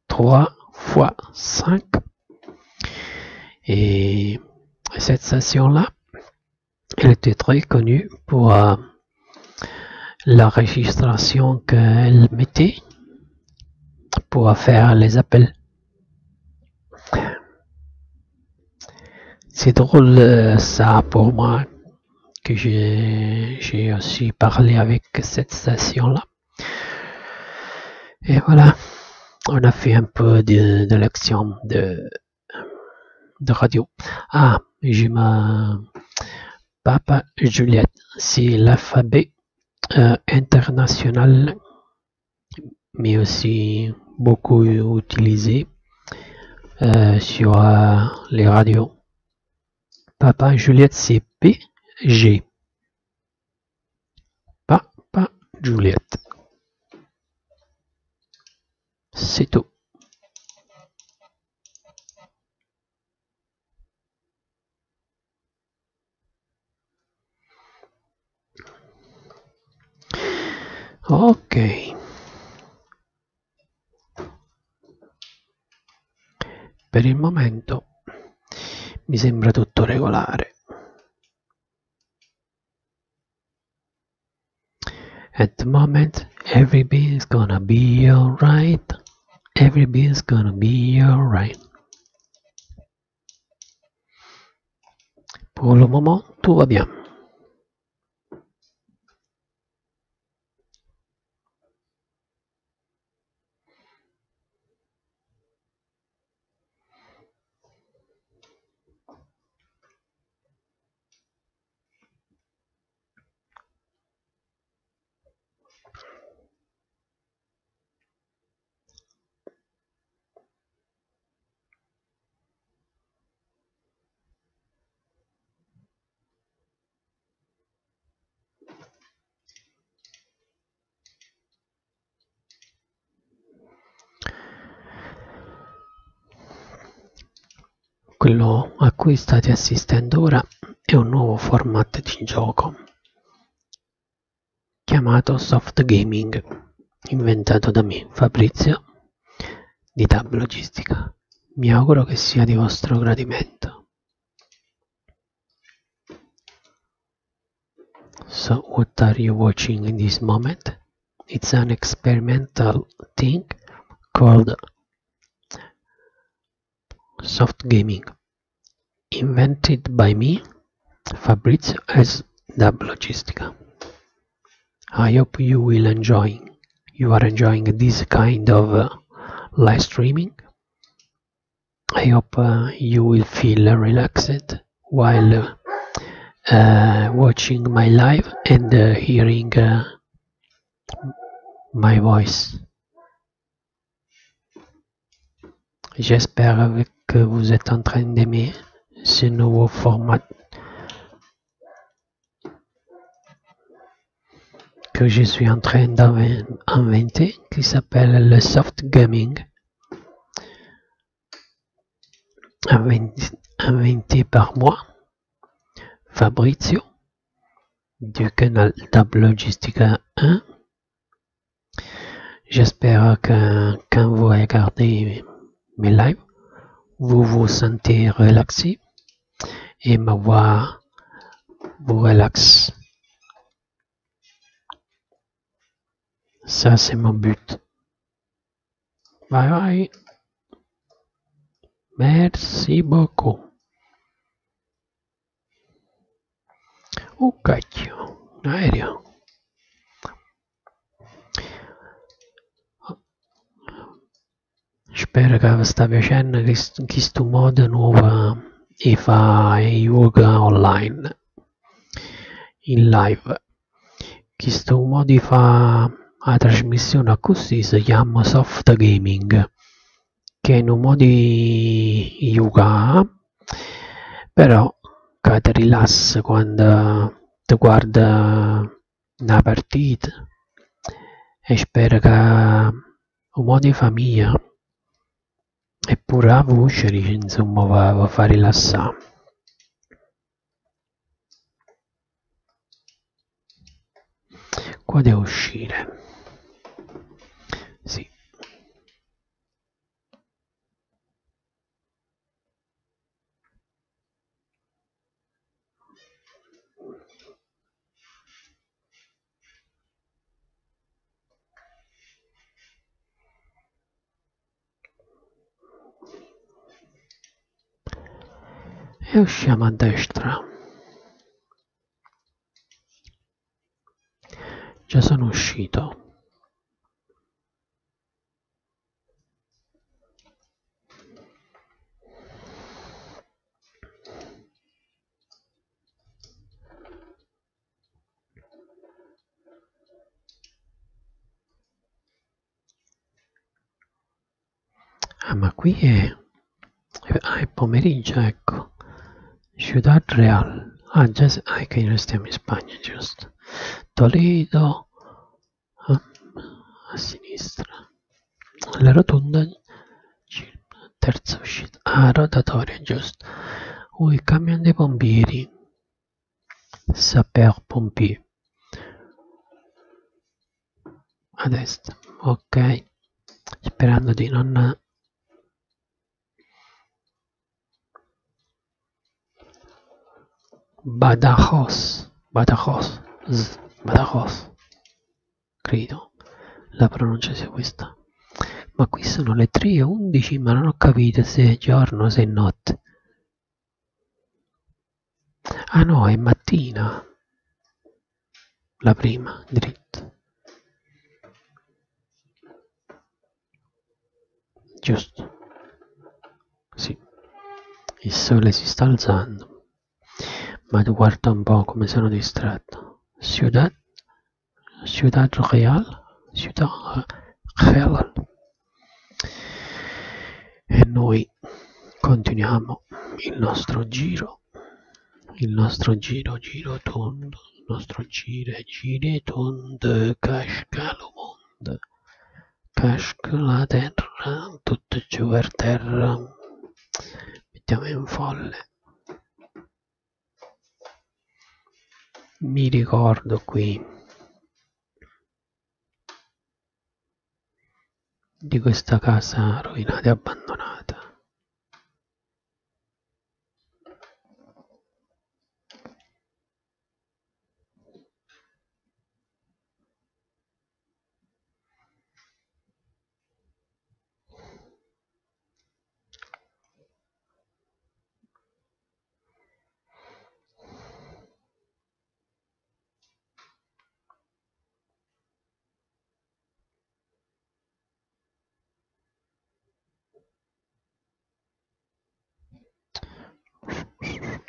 3 fois 5 et cette station là elle était très connue pour euh, la registration qu'elle mettait pour faire les appels. C'est drôle euh, ça pour moi que j'ai j'ai aussi parlé avec cette station-là. Et voilà, on a fait un peu de, de l'action de, de radio. Ah, je me... Papa Juliette, c'est l'alphabet euh, international mais aussi beaucoup utilisé euh, sur euh, les radios. Papa Juliette, c'est PG. Papa Juliette. C'est tout. Ok. Per il momento mi sembra tutto regolare. At the moment, everything's gonna be alright. Everything's gonna be alright. Pour le moment, tout va bien. Quello a cui state assistendo ora è un nuovo format di gioco chiamato soft gaming, inventato da me, Fabrizio, di Tab Logistica. Mi auguro che sia di vostro gradimento. So what are you watching in this moment? It's an experimental thing called soft gaming, invented by me, Fabrizio as Dub Logistica. I hope you will enjoy you are enjoying this kind of uh, live streaming. I hope uh, you will feel relaxed while uh, watching my live and uh, hearing uh, my voice. J'espère que vous êtes en train d'aimer ce nouveau format que je suis en train d'inventer qui s'appelle le soft gaming. Inventé par moi Fabrizio du canal Tab Logistica 1 j'espère que quand vous regardez mes lives vous vous sentez relaxé et ma voix vous relaxe. Ça, c'est mon but. Bye bye. Merci beaucoup. Oh cacchio, Spero che vi sta piacendo questo modo nuovo di fare yoga online, in live. Questo modo fare la trasmissione così si chiama soft gaming, che è un modo di yoga, però che ti rilassa quando ti guarda una partita e spero che un modo di famiglia Eppure la voce, insomma, va, va fa rilassare. Qua devo uscire. E usciamo a destra. Già sono uscito. Ah, ma qui è, ah, è pomeriggio, ecco. Ciudad Real. Ah, già, ah, noi stiamo in Spagna, giusto. Toledo, a, ah, a sinistra. La rotonda, terza uscita. Ah, rotatoria, giusto. Ui, camion dei pompieri. Saper pompier. A destra, ok. Sperando di non Badajoz, Badajoz, Z, Badajoz, credo la pronuncia sia questa. Ma qui sono le 3.11 ma non ho capito se è giorno o se è notte. Ah no, è mattina. La prima, dritto. Giusto. Sì. Il sole si sta alzando. Ma guarda un po' come sono distratto. Ciudad, Ciudad Real, Ciudad Real. E noi continuiamo il nostro giro, il nostro giro, giro tondo, il nostro gire, gire tondo, casca lo mondo, casca la terra, tutto giù per terra, mettiamo in folle. Mi ricordo qui di questa casa rovinata e abbandonata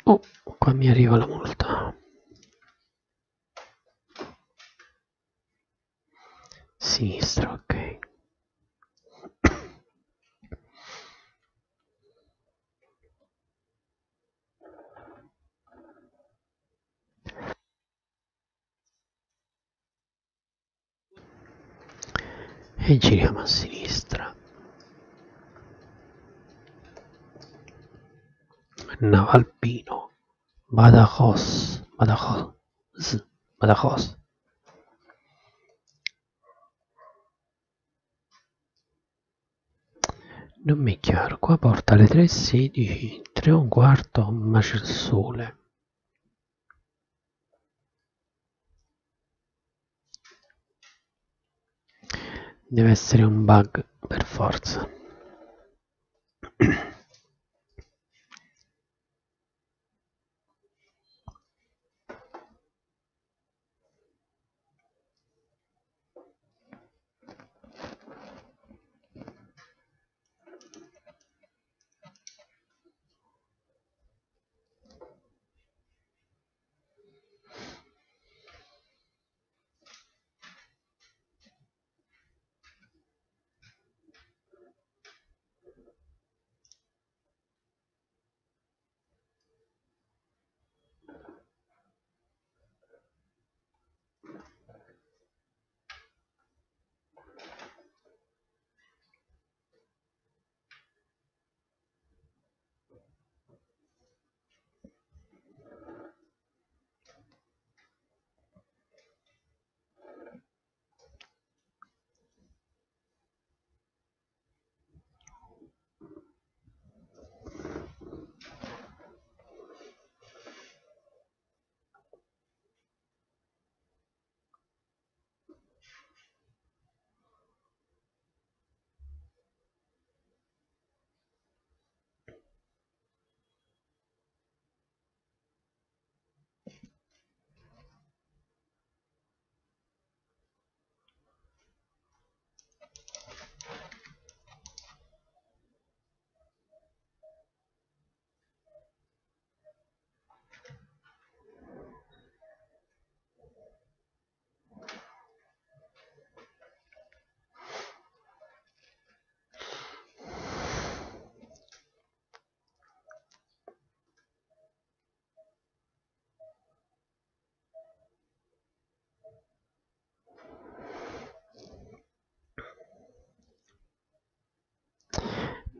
Oh, qua mi arriva la multa. Sinistra, ok. E giriamo a sinistra. Navalpino, Badajoz, Badajoz, Badajoz. Non mi è chiaro, qua porta alle 3.16, 3 e un quarto, ma c'è il sole. Deve essere un bug per forza.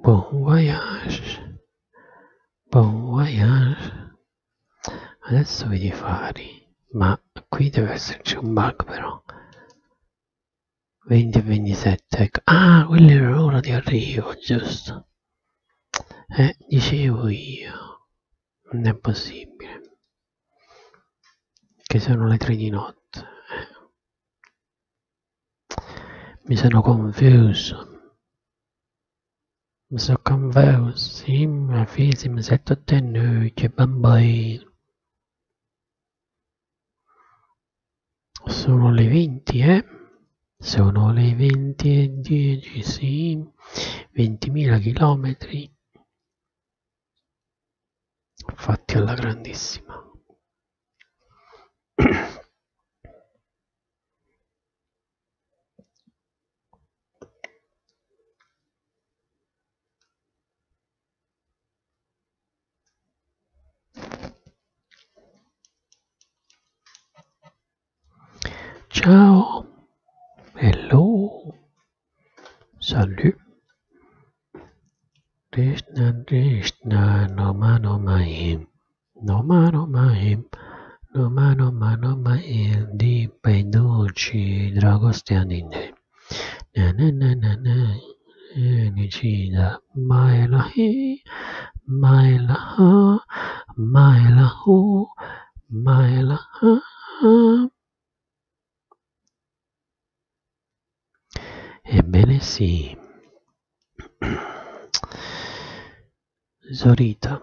Bon voyage. Bon voyage. Adesso vedi i fari. Ma qui deve esserci un bug però. 20 e 27, ecco. Ah, quella era l'ora di arrivo, giusto. Eh, dicevo io. Non è possibile. Che sono le 3 di notte. Mi sono confuso. Giờ con vào xem là phim gì mà sẽ tốt tên ừ trời bamboi Sono le 20, eh? Sono le 20 e 10, sì, 20.000 chilometri fatti alla grandissima. Ciao, hello, salut. Krishna Krishna Noma Noma Him. Noma Noma Him. Noma Noma Noma Him. Di Paiduci Dragostianine Na na na na na. Nicida Mailahi Mailaha Mailahu Mailaha Ebbene sì. Zorita.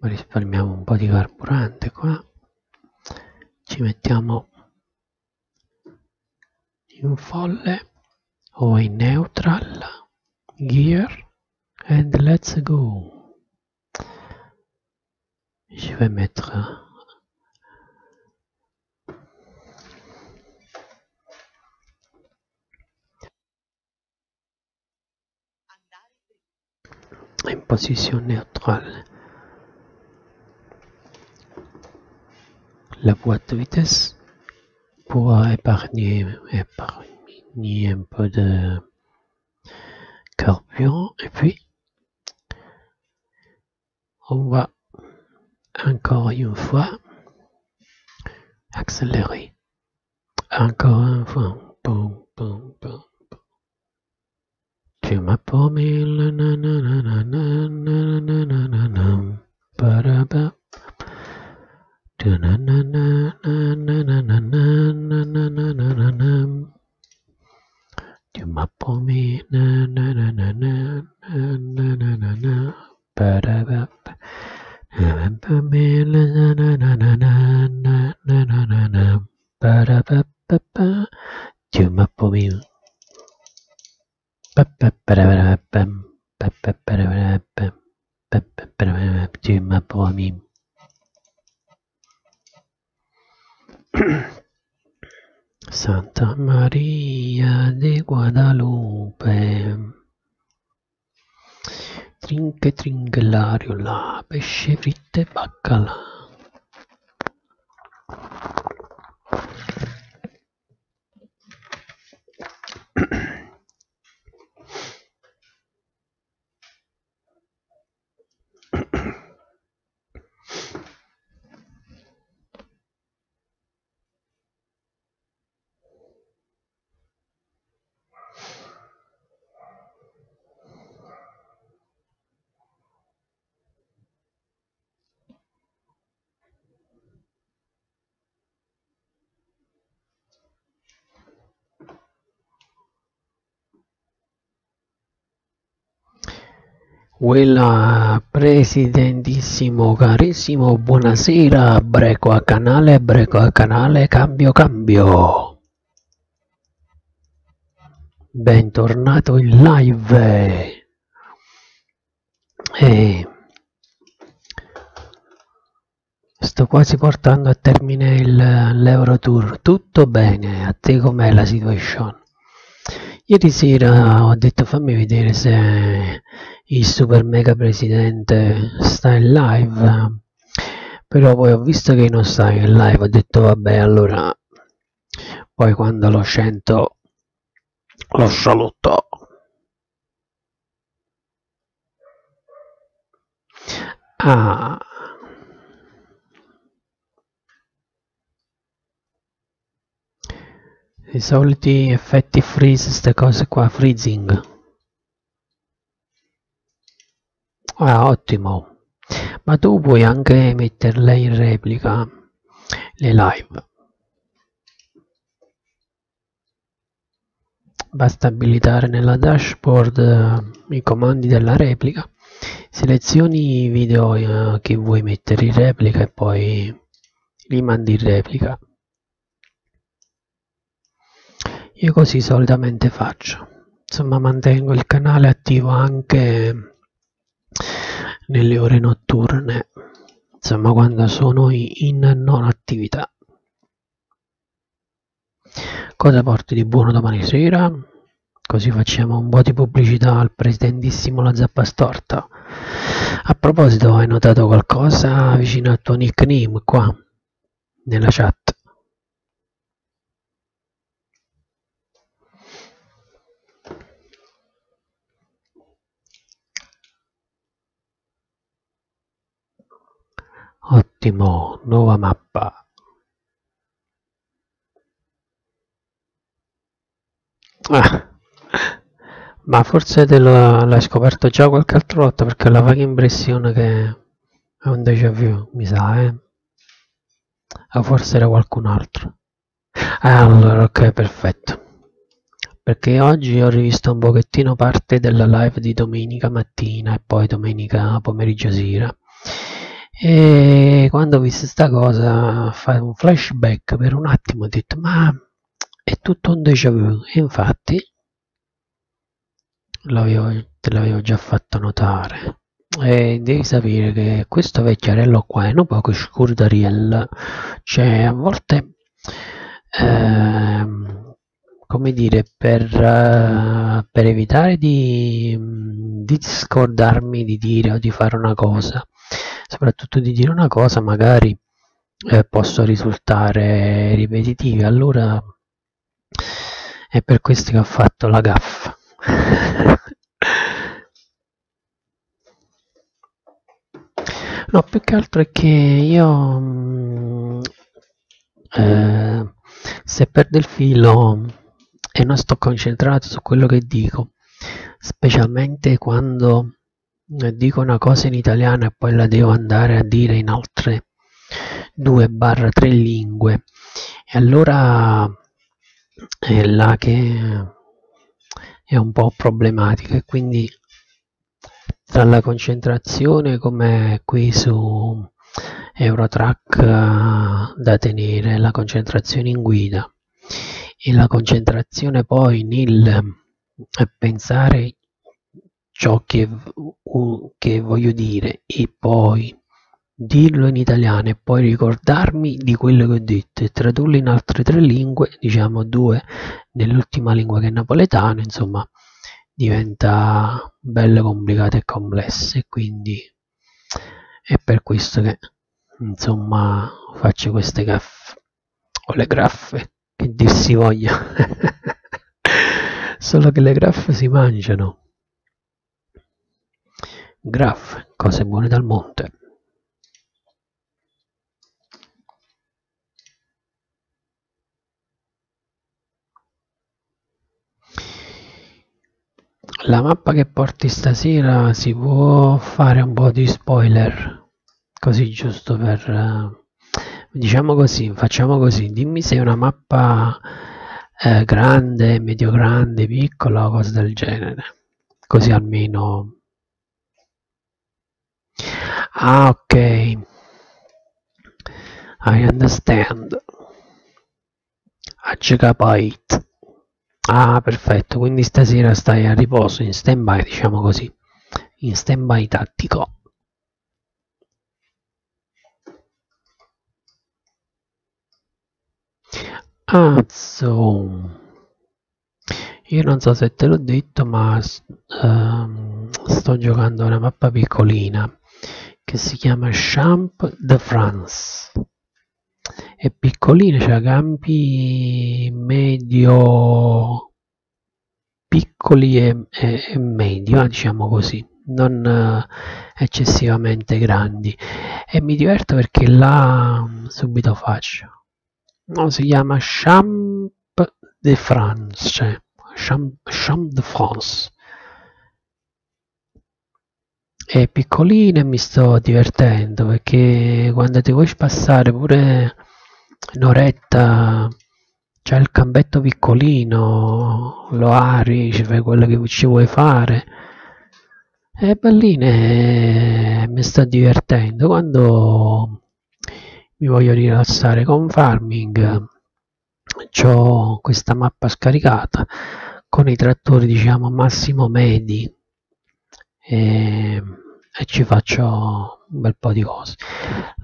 Risparmiamo un po' di carburante qua. Ci mettiamo in folle o in neutral gear and let's go. Je vais mettre en position neutrale. La boîte de vitesse pour épargner, épargner un peu de carburant et puis on va encore une fois accélérer. Encore une fois. Boum, boum, boum. Tu m'as promis la na na na na na na na na na na Ba-da-ba. Tu na na na na na na na na na na na na na na Tu m'as promis na na na na na na na na na na Ba-da-ba. Tu m'as promis la na na na na na na na na na na tu m'as promis. Santa Maria de Guadalupe. Trinche trinchellario là, pesce fritto e baccalà. Quella presidentissimo carissimo, buonasera, breco a canale, breco a canale, cambio cambio. Bentornato in live. E sto quasi portando a termine l'Eurotour. Tutto bene, a te com'è la situazione? Ieri sera ho detto fammi vedere se il super mega presidente sta in live però poi ho visto che non sta in live ho detto vabbè allora poi quando lo sento lo saluto. Ah. I soliti effetti freeze, queste cose qua, freezing. Ah, ottimo. Ma tu puoi anche metterle in replica le live. Basta abilitare nella dashboard eh, i comandi della replica, selezioni i video eh, che vuoi mettere in replica e poi li mandi in replica. Io così solitamente faccio. Insomma, mantengo il canale attivo anche nelle ore notturne, insomma, quando sono in non attività. Cosa porti di buono domani sera? Così facciamo un po' di pubblicità al presidentissimo La Zappa Storta. A proposito, hai notato qualcosa vicino al tuo nickname qua, nella chat? Ottimo, nuova mappa. Ah, ma forse l'hai scoperto già qualche altra volta perché ho la vaga impressione che è un déjà vu, mi sa, eh? O forse era qualcun altro. Allora, ok, perfetto. Perché oggi ho rivisto un pochettino parte della live di domenica mattina e poi domenica pomeriggio sera. E quando ho visto questa cosa, fa un flashback per un attimo, ho detto, ma è tutto un déjà vu e infatti te l'avevo già fatto notare. E devi sapere che questo vecchiarello qua è un poco scurdariello cioè a volte ehm, come dire per, per evitare di, di scordarmi di dire o di fare una cosa soprattutto di dire una cosa magari eh, posso risultare ripetitivi allora è per questo che ho fatto la gaffa. no, più che altro è che io mm, eh, se perdo il filo e non sto concentrato su quello che dico, specialmente quando dico una cosa in italiano e poi la devo andare a dire in altre due barra tre lingue. E allora è là che è un po' problematica e quindi tra la concentrazione come qui su Eurotrack eh, da tenere, la concentrazione in guida. E la concentrazione poi nel pensare ciò che, che voglio dire e poi dirlo in italiano e poi ricordarmi di quello che ho detto e tradurlo in altre tre lingue, diciamo due nell'ultima lingua che è napoletano, insomma diventa bello complicato e complesso e quindi è per questo che insomma faccio queste gaffe o le graffe che dir si voglia. Solo che le graffe si mangiano graffe cose buone dal monte. La mappa che porti stasera si può fare un po' di spoiler? Così giusto per eh, diciamo così facciamo così. Dimmi se è una mappa eh, grande medio grande piccola o cose del genere. Così almeno ah ok. I understand. A gigabyte. Ah, perfetto, quindi stasera stai a riposo, in stand-by, diciamo così, in stand-by tattico. Azzo. Io non so se te l'ho detto, ma um, sto giocando una mappa piccolina che si chiama Champ de France. è piccolina, c'ha campi medio piccoli e, e, e medio, eh, diciamo così, non uh, eccessivamente grandi. E mi diverto perché là subito faccio. No, si chiama Champ de France cioè Champ, Champ de France è piccolina e mi sto divertendo perché quando ti vuoi passare pure un'oretta c'è il campetto piccolino lo ari ci fai quello che ci vuoi fare. E mi sto divertendo. Quando mi voglio rilassare con farming ho questa mappa scaricata con i trattori diciamo massimo medi e, e ci faccio un bel po' di cose.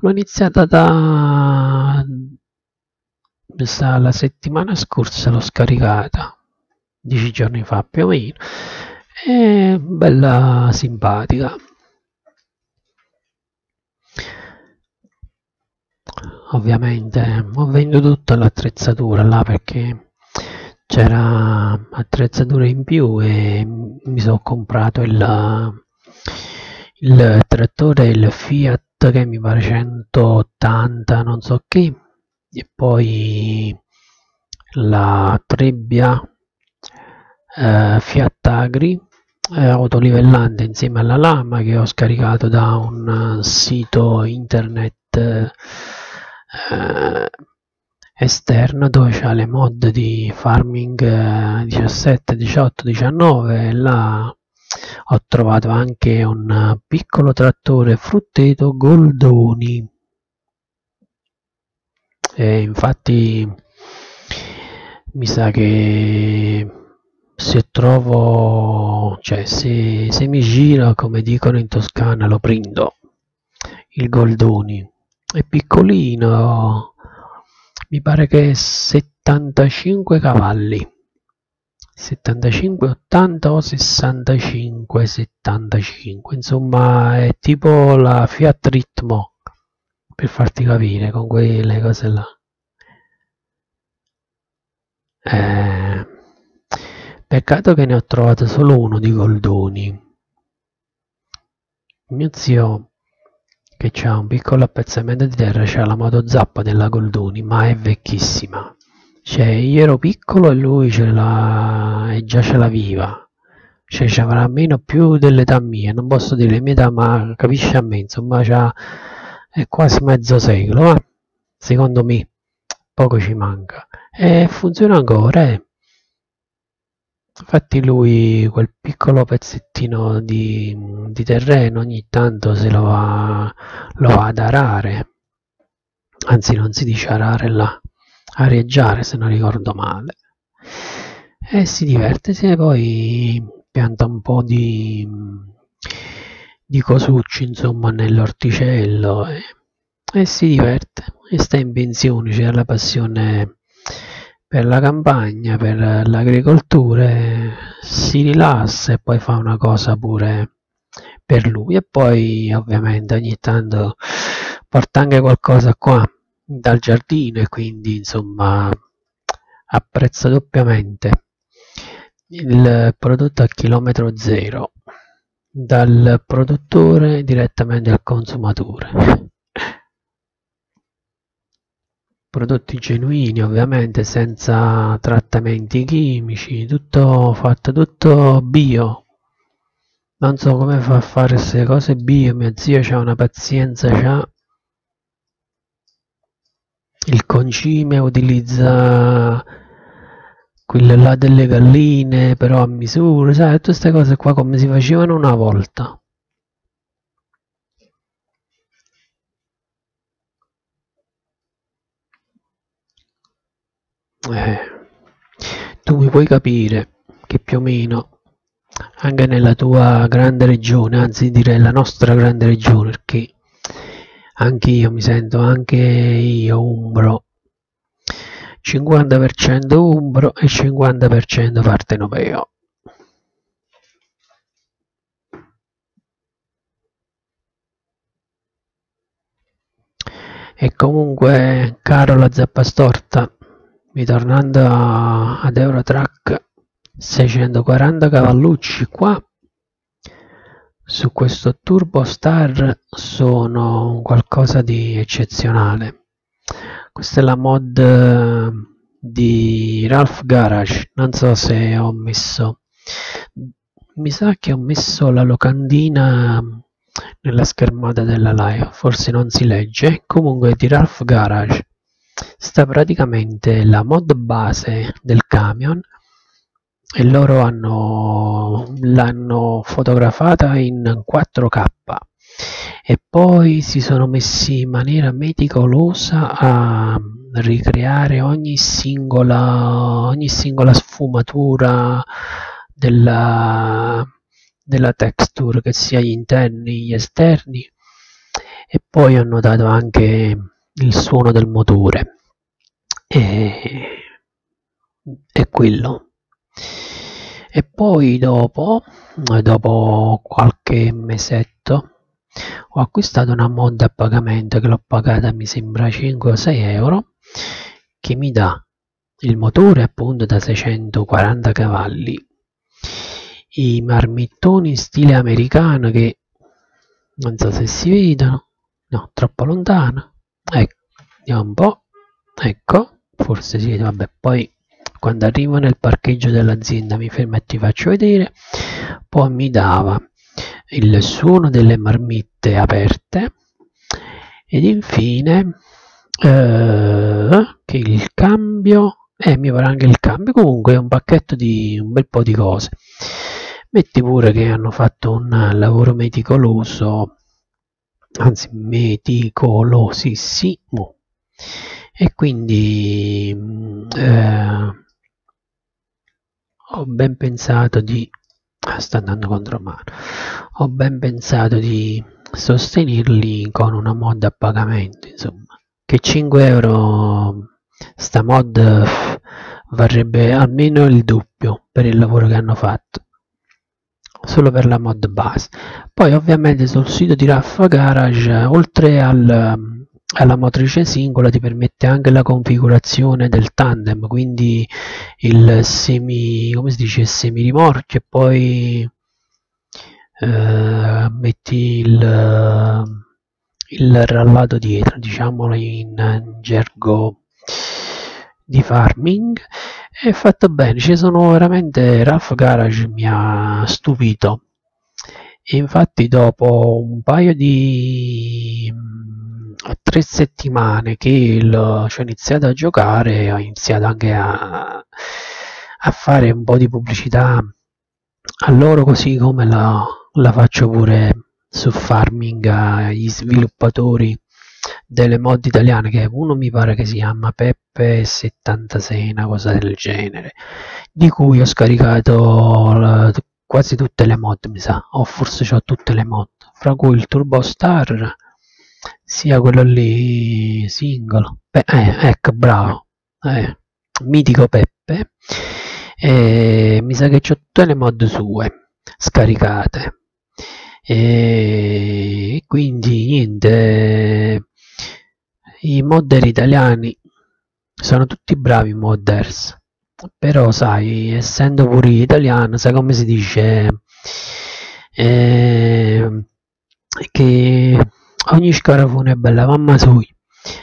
L'ho iniziata da la settimana scorsa l'ho scaricata dieci giorni fa più o meno è bella simpatica. Ovviamente ho venduto tutta l'attrezzatura là perché c'era attrezzatura in più e mi sono comprato il, il trattore il Fiat che mi pare 180 non so che e poi la trebbia eh, Fiat Agri eh, autolivellante insieme alla lama che ho scaricato da un sito internet eh, esterno dove c'ha le mod di farming 17, 18, 19 e là ho trovato anche un piccolo trattore frutteto Goldoni. E infatti mi sa che se trovo cioè se, se mi gira come dicono in Toscana lo prendo il Goldoni. È piccolino mi pare che 75 cavalli. 75 80 o 65 75 insomma è tipo la Fiat Ritmo per farti capire con quelle cose là. Eh, peccato che ne ho trovato solo uno di Goldoni. Mio zio che c'ha un piccolo appezzamento di terra c'ha la moto zappa della Goldoni ma è vecchissima cioè io ero piccolo e lui ce l'ha e già ce l'aveva cioè ci avrà almeno più dell'età mia non posso dire mia età ma capisci a me insomma è quasi mezzo secolo eh? secondo me poco ci manca e funziona ancora eh? Infatti lui quel piccolo pezzettino di, di terreno ogni tanto se lo va, lo va ad arare, anzi non si dice arare là, areggiare se non ricordo male. E si diverte, se poi pianta un po' di, di cosucci insomma nell'orticello e, e si diverte e sta in pensione, c'è la passione per la campagna, per l'agricoltura, si rilassa e poi fa una cosa pure per lui. E poi ovviamente ogni tanto porta anche qualcosa qua dal giardino e quindi insomma apprezza doppiamente il prodotto a chilometro zero dal produttore direttamente al consumatore prodotti genuini ovviamente senza trattamenti chimici tutto fatto tutto bio. Non so come fa a fare queste cose bio mio zio c'ha una pazienza c'ha il concime utilizza quelle là delle galline però a misura sai tutte queste cose qua come si facevano una volta eh, tu mi puoi capire che più o meno anche nella tua grande regione, anzi direi la nostra grande regione, perché anche io mi sento anche io umbro, 50% umbro e 50% partenopeo. e comunque caro la zappa storta ritornando ad Eurotrack 640 cavallucci qua. Su questo Turbo Star sono qualcosa di eccezionale. Questa è la mod eh, di Ralph Garage. Non so se ho messo mi sa che ho messo la locandina nella schermata della live forse non si legge. Comunque di Ralph Garage sta praticamente la mod base del camion e loro hanno l'hanno fotografata in 4k e poi si sono messi in maniera meticolosa a ricreare ogni singola, ogni singola sfumatura della, della texture che sia gli interni gli esterni. E poi hanno dato anche il suono del motore. E, è quello. E poi dopo dopo qualche mesetto ho acquistato una mod a pagamento che l'ho pagata mi sembra 5 o 6 euro che mi dà il motore appunto da 640 cavalli. I marmittoni stile americano che non so se si vedono no troppo lontano ecco andiamo un po' ecco forse vede vabbè poi quando arrivo nel parcheggio dell'azienda mi fermo e ti faccio vedere. Poi mi dava il suono delle marmitte aperte ed infine eh, che il cambio eh, mi pare anche il cambio. Comunque è un pacchetto di un bel po' di cose. Metti pure che hanno fatto un lavoro meticoloso anzi meticolosissimo e quindi eh, ho ben pensato di ah, sta andando contro mano ho ben pensato di sostenerli con una mod a pagamento insomma che 5 euro sta mod varrebbe almeno il doppio per il lavoro che hanno fatto solo per la mod base. Poi ovviamente sul sito di Raffa Garage oltre al alla motrice singola ti permette anche la configurazione del tandem quindi il semi come si dice semi rimorchio e poi eh, metti il, il rallato dietro diciamolo in, in gergo di farming è fatto bene ci sono veramente Ralph Garage mi ha stupito. Infatti dopo un paio di tre settimane che ci ho iniziato a giocare ho iniziato anche a, a fare un po' di pubblicità a loro così come la, la faccio pure su farming agli sviluppatori delle mod italiane che uno mi pare che si chiama Peppe 76 una cosa del genere di cui ho scaricato la, quasi tutte le mod mi sa o forse ho tutte le mod fra cui il Turbo Star sia quello lì singolo Beh, eh, ecco bravo eh, mitico Peppe e mi sa che c'ho tutte le mod sue scaricate. E quindi niente i modder italiani sono tutti bravi modders. Però sai essendo pure italiano sai come si dice eh, che ogni scarafone è bella mamma sui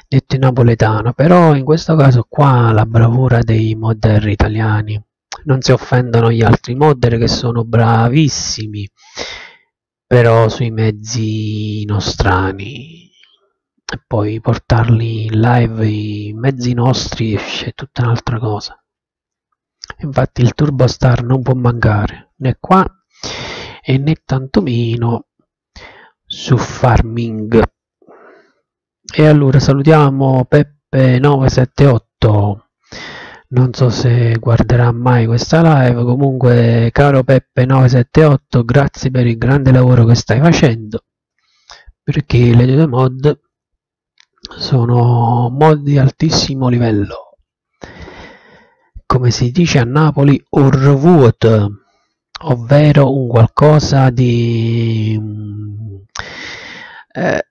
detto in napoletano. Però in questo caso qua la bravura dei modder italiani. Non si offendono gli altri modder che sono bravissimi però sui mezzi nostrani e poi portarli in live i mezzi nostri è tutta un'altra cosa. Infatti il Turbo Star non può mancare né qua e né tantomeno su farming. E allora salutiamo Peppe 978 non so se guarderà mai questa live. Comunque caro Peppe 978 grazie per il grande lavoro che stai facendo perché le tue mod sono mod di altissimo livello come si dice a Napoli urvuot ovvero un qualcosa di eh,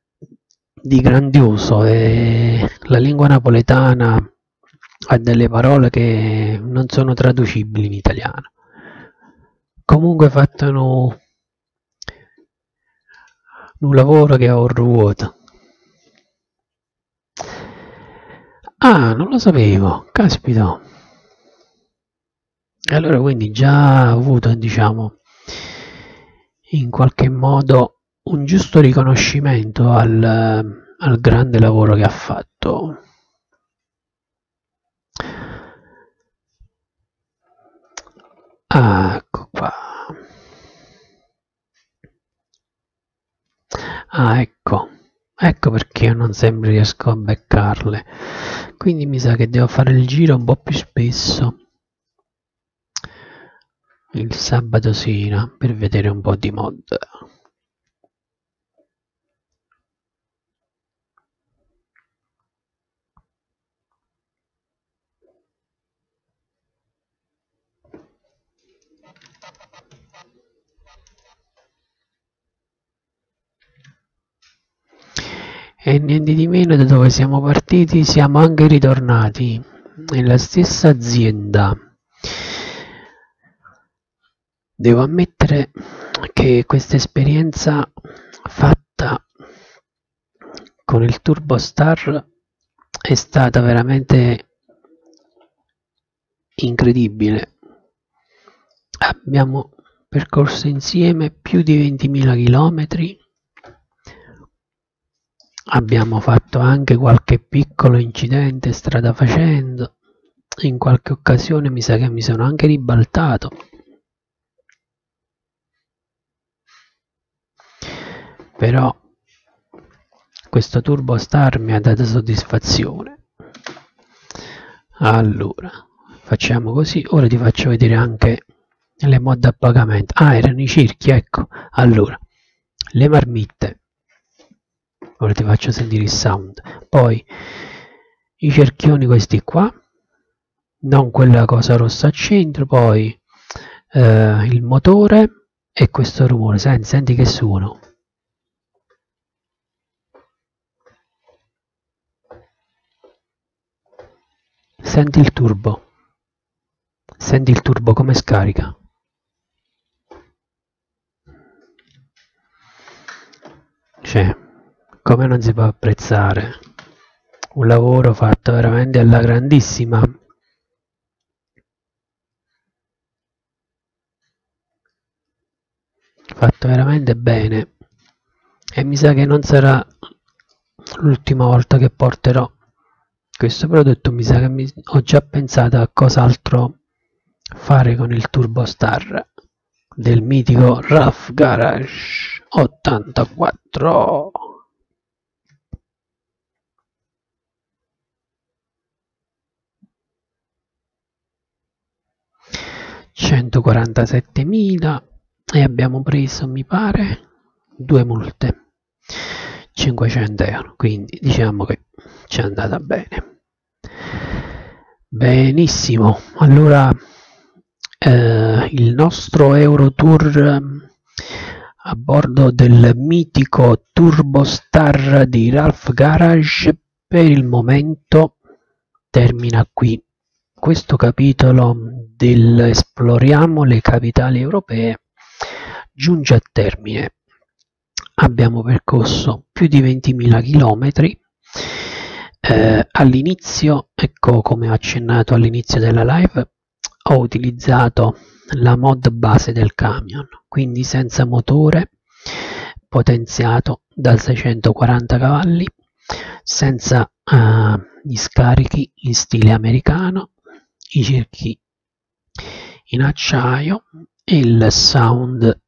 di grandioso e la lingua napoletana ha delle parole che non sono traducibili in italiano. Comunque fatto un lavoro che ho ruoto. Ah, non lo sapevo, caspita. Allora quindi già ho avuto, diciamo, in qualche modo un giusto riconoscimento al, al grande lavoro che ha fatto. Ah, ecco qua. Ah, ecco. Ecco perché io non sempre riesco a beccarle. Quindi mi sa che devo fare il giro un po' più spesso. Il sabato sera per vedere un po' di mod. E niente di meno da dove siamo partiti siamo anche ritornati nella stessa azienda. Devo ammettere che questa esperienza fatta con il TurboStar è stata veramente incredibile. Abbiamo percorso insieme più di 20.000 chilometri Abbiamo fatto anche qualche piccolo incidente strada facendo, in qualche occasione mi sa che mi sono anche ribaltato. Però questo Turbo Star mi ha dato soddisfazione. Allora, facciamo così, ora ti faccio vedere anche le mod a pagamento. Ah, erano i circhi, ecco. Allora, le marmitte ora ti faccio sentire il sound. Poi i cerchioni questi qua non quella cosa rossa al centro poi eh, il motore e questo rumore. Senti, senti che suono. Senti il turbo. Senti il turbo come scarica. Cioè come non si può apprezzare? Un lavoro fatto veramente alla grandissima. Fatto veramente bene. E mi sa che non sarà l'ultima volta che porterò questo prodotto. Mi sa che mi, ho già pensato a cos'altro fare con il Turbo Star del mitico Rough Garage 84 147.000 e abbiamo preso mi pare due multe. 500 euro quindi diciamo che ci è andata bene. Benissimo allora eh, il nostro Eurotour a bordo del mitico Turbostar di Ralph Garage per il momento termina qui questo capitolo del esploriamo le capitali europee giunge a termine. Abbiamo percorso più di 20.000 chilometri. Eh, all'inizio, ecco come ho accennato all'inizio della live, ho utilizzato la mod base del camion, quindi senza motore, potenziato dal 640 cavalli, senza eh, gli scarichi in stile americano, i cerchi in acciaio e il sound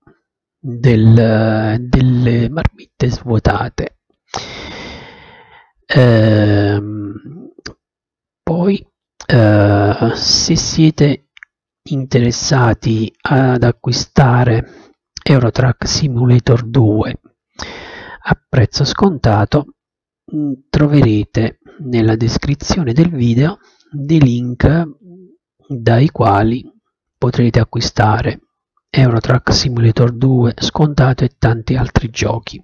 del, delle marmitte svuotate. Ehm, poi eh, se siete interessati ad acquistare Eurotrack Simulator 2 a prezzo scontato troverete nella descrizione del video dei link dai quali potrete acquistare Eurotrack Simulator 2 scontato e tanti altri giochi.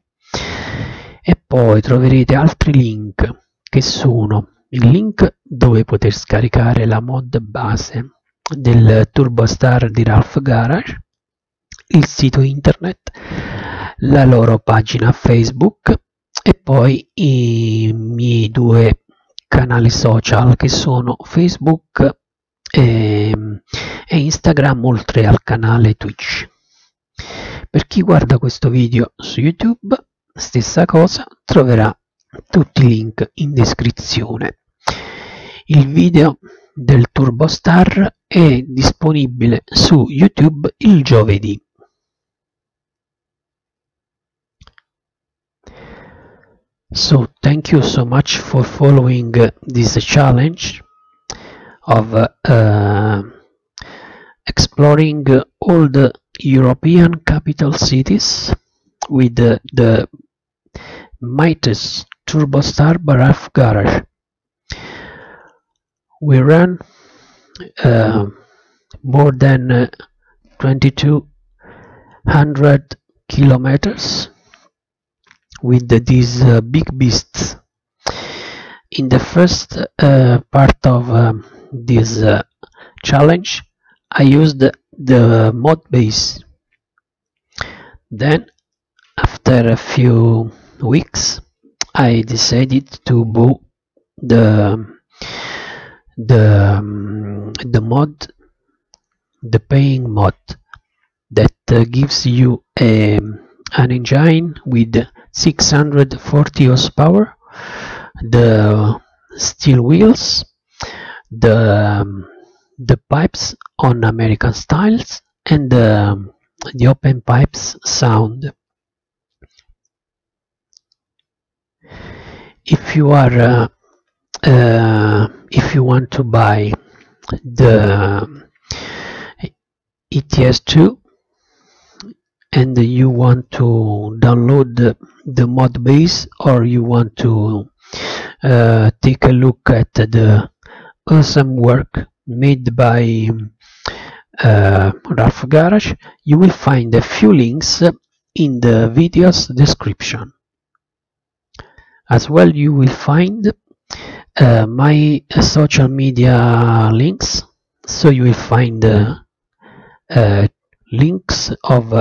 e poi troverete altri link che sono il link dove poter scaricare la mod base del TurboStar di Ralph Garage, il sito internet, la loro pagina Facebook e poi i miei due canali social che sono Facebook e, e Instagram oltre al canale Twitch. Per chi guarda questo video su YouTube, stessa cosa, troverà tutti i link in descrizione. Il video del TurboStar è disponibile su YouTube il giovedì. So thank you so much for following this challenge of uh, exploring all the European capital cities with the, the Mites TurboStar Baraf Garage. We ran uh, more than uh, 2200 kilometers with these uh, big beasts. In the first uh, part of um, this uh, challenge, I used the mod base. Then, after a few weeks, I decided to buy the the um, the mod the paying mod that uh, gives you a, an engine with 640 horsepower the steel wheels the the pipes on American styles and um, the open pipes sound. If you are uh, uh, if you want to buy the ETS2 and you want to download the, mod base or you want to uh, take a look at the awesome work made by uh, Ralph Garage you will find a few links in the video's description. As well you will find uh, my social media links. So you will find uh, uh, links of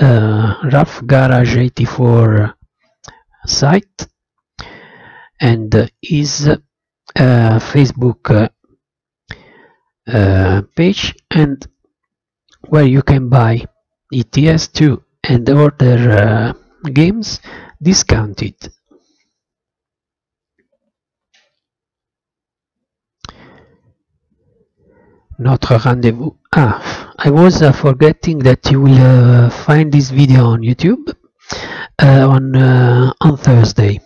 uh, Ralph Garage 84 site. And his uh, Facebook uh, page. And where you can buy ETS2 and other games discounted. Notre rendezvous. Ah, I was uh, forgetting that you will uh, find this video on YouTube uh, on uh, on Thursday,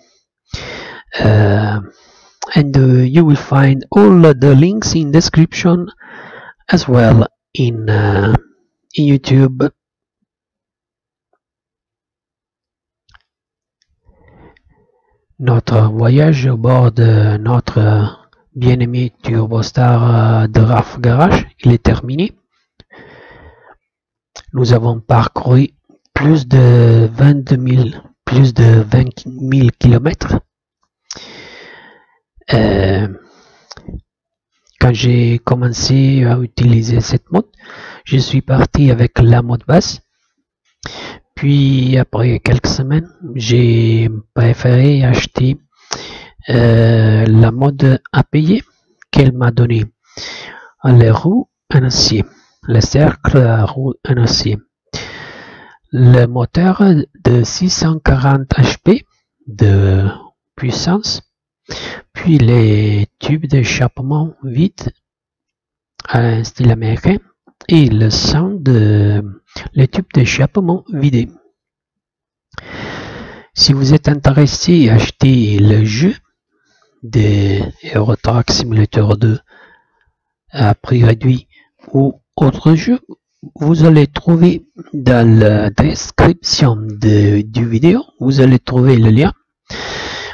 uh, and you will find all the links in description as well in in YouTube. Notre voyage au bord de notre bien-aimé Turbostar de Raf Garage, il est terminé. Nous avons parcouru plus de 22 000, plus de 20 000 kilomètres. Euh, quand j'ai commencé à utiliser cette mode, je suis parti avec la mode basse. Puis après quelques semaines, j'ai préféré acheter euh, la mode à payer qu'elle m'a donné les roues en acier, le cercle à roues en acier, le moteur de 640 HP de puissance, puis les tubes d'échappement vide à un style américain et le son de les tubes d'échappement vidés. Si vous êtes intéressé à acheter le jeu, des Eurotrack Simulator 2 à prix réduit ou autre jeu, vous allez trouver dans la description de, du vidéo, vous allez trouver le lien.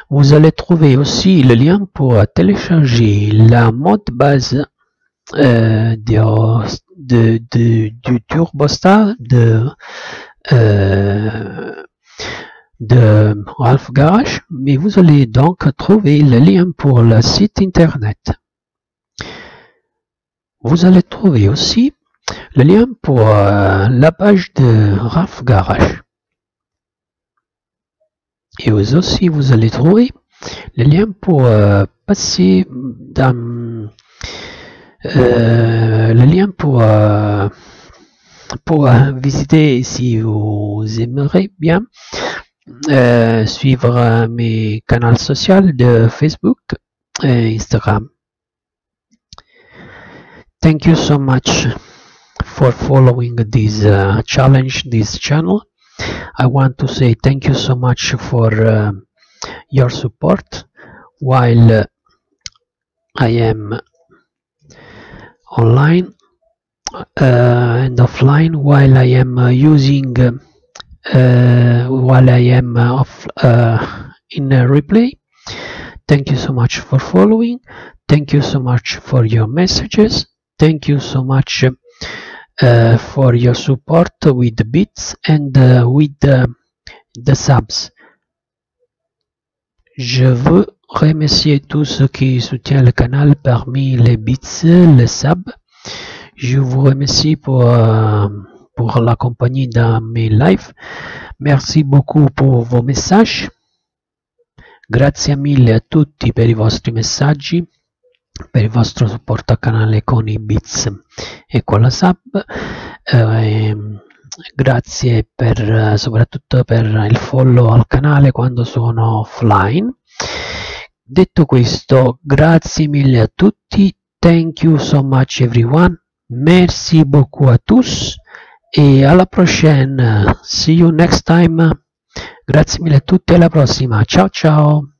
Vous allez trouver aussi le lien pour télécharger la mode base euh, de, de, de, du TurboStar de, euh, de Ralph Garage, mais vous allez donc trouver le lien pour le site internet. Vous allez trouver aussi le lien pour euh, la page de Ralph Garage. Et aussi, vous allez trouver le lien pour euh, passer dans euh, le lien pour pour visiter si vous aimerez bien suivre mes canaux sociaux de Facebook et Instagram. Thank you so much for following this uh, challenge, this channel. I want to say thank you so much for uh, your support while uh, I am online uh, and offline while I am uh, using uh, while I am off in a replay. Thank you so much for following. Thank you so much for your messages thank you so much uh, for your support with the bits and uh, with subs. Je veux remercier tous ceux qui soutiennent le canal parmi les bits, les subs. Je vous remercie pour, uh, pour la compagnie dans mes lives. Merci beaucoup pour vos messages. Grazie mille a tutti per i vostri messaggi per il vostro supporto al canale con i bits e con la sub. Eh, grazie per, soprattutto per il follow al canale quando sono offline. Detto questo grazie mille a tutti. Thank you so much everyone. Merci beaucoup à tous e alla prochaine. See you next time. Grazie mille a tutti alla prossima. Ciao ciao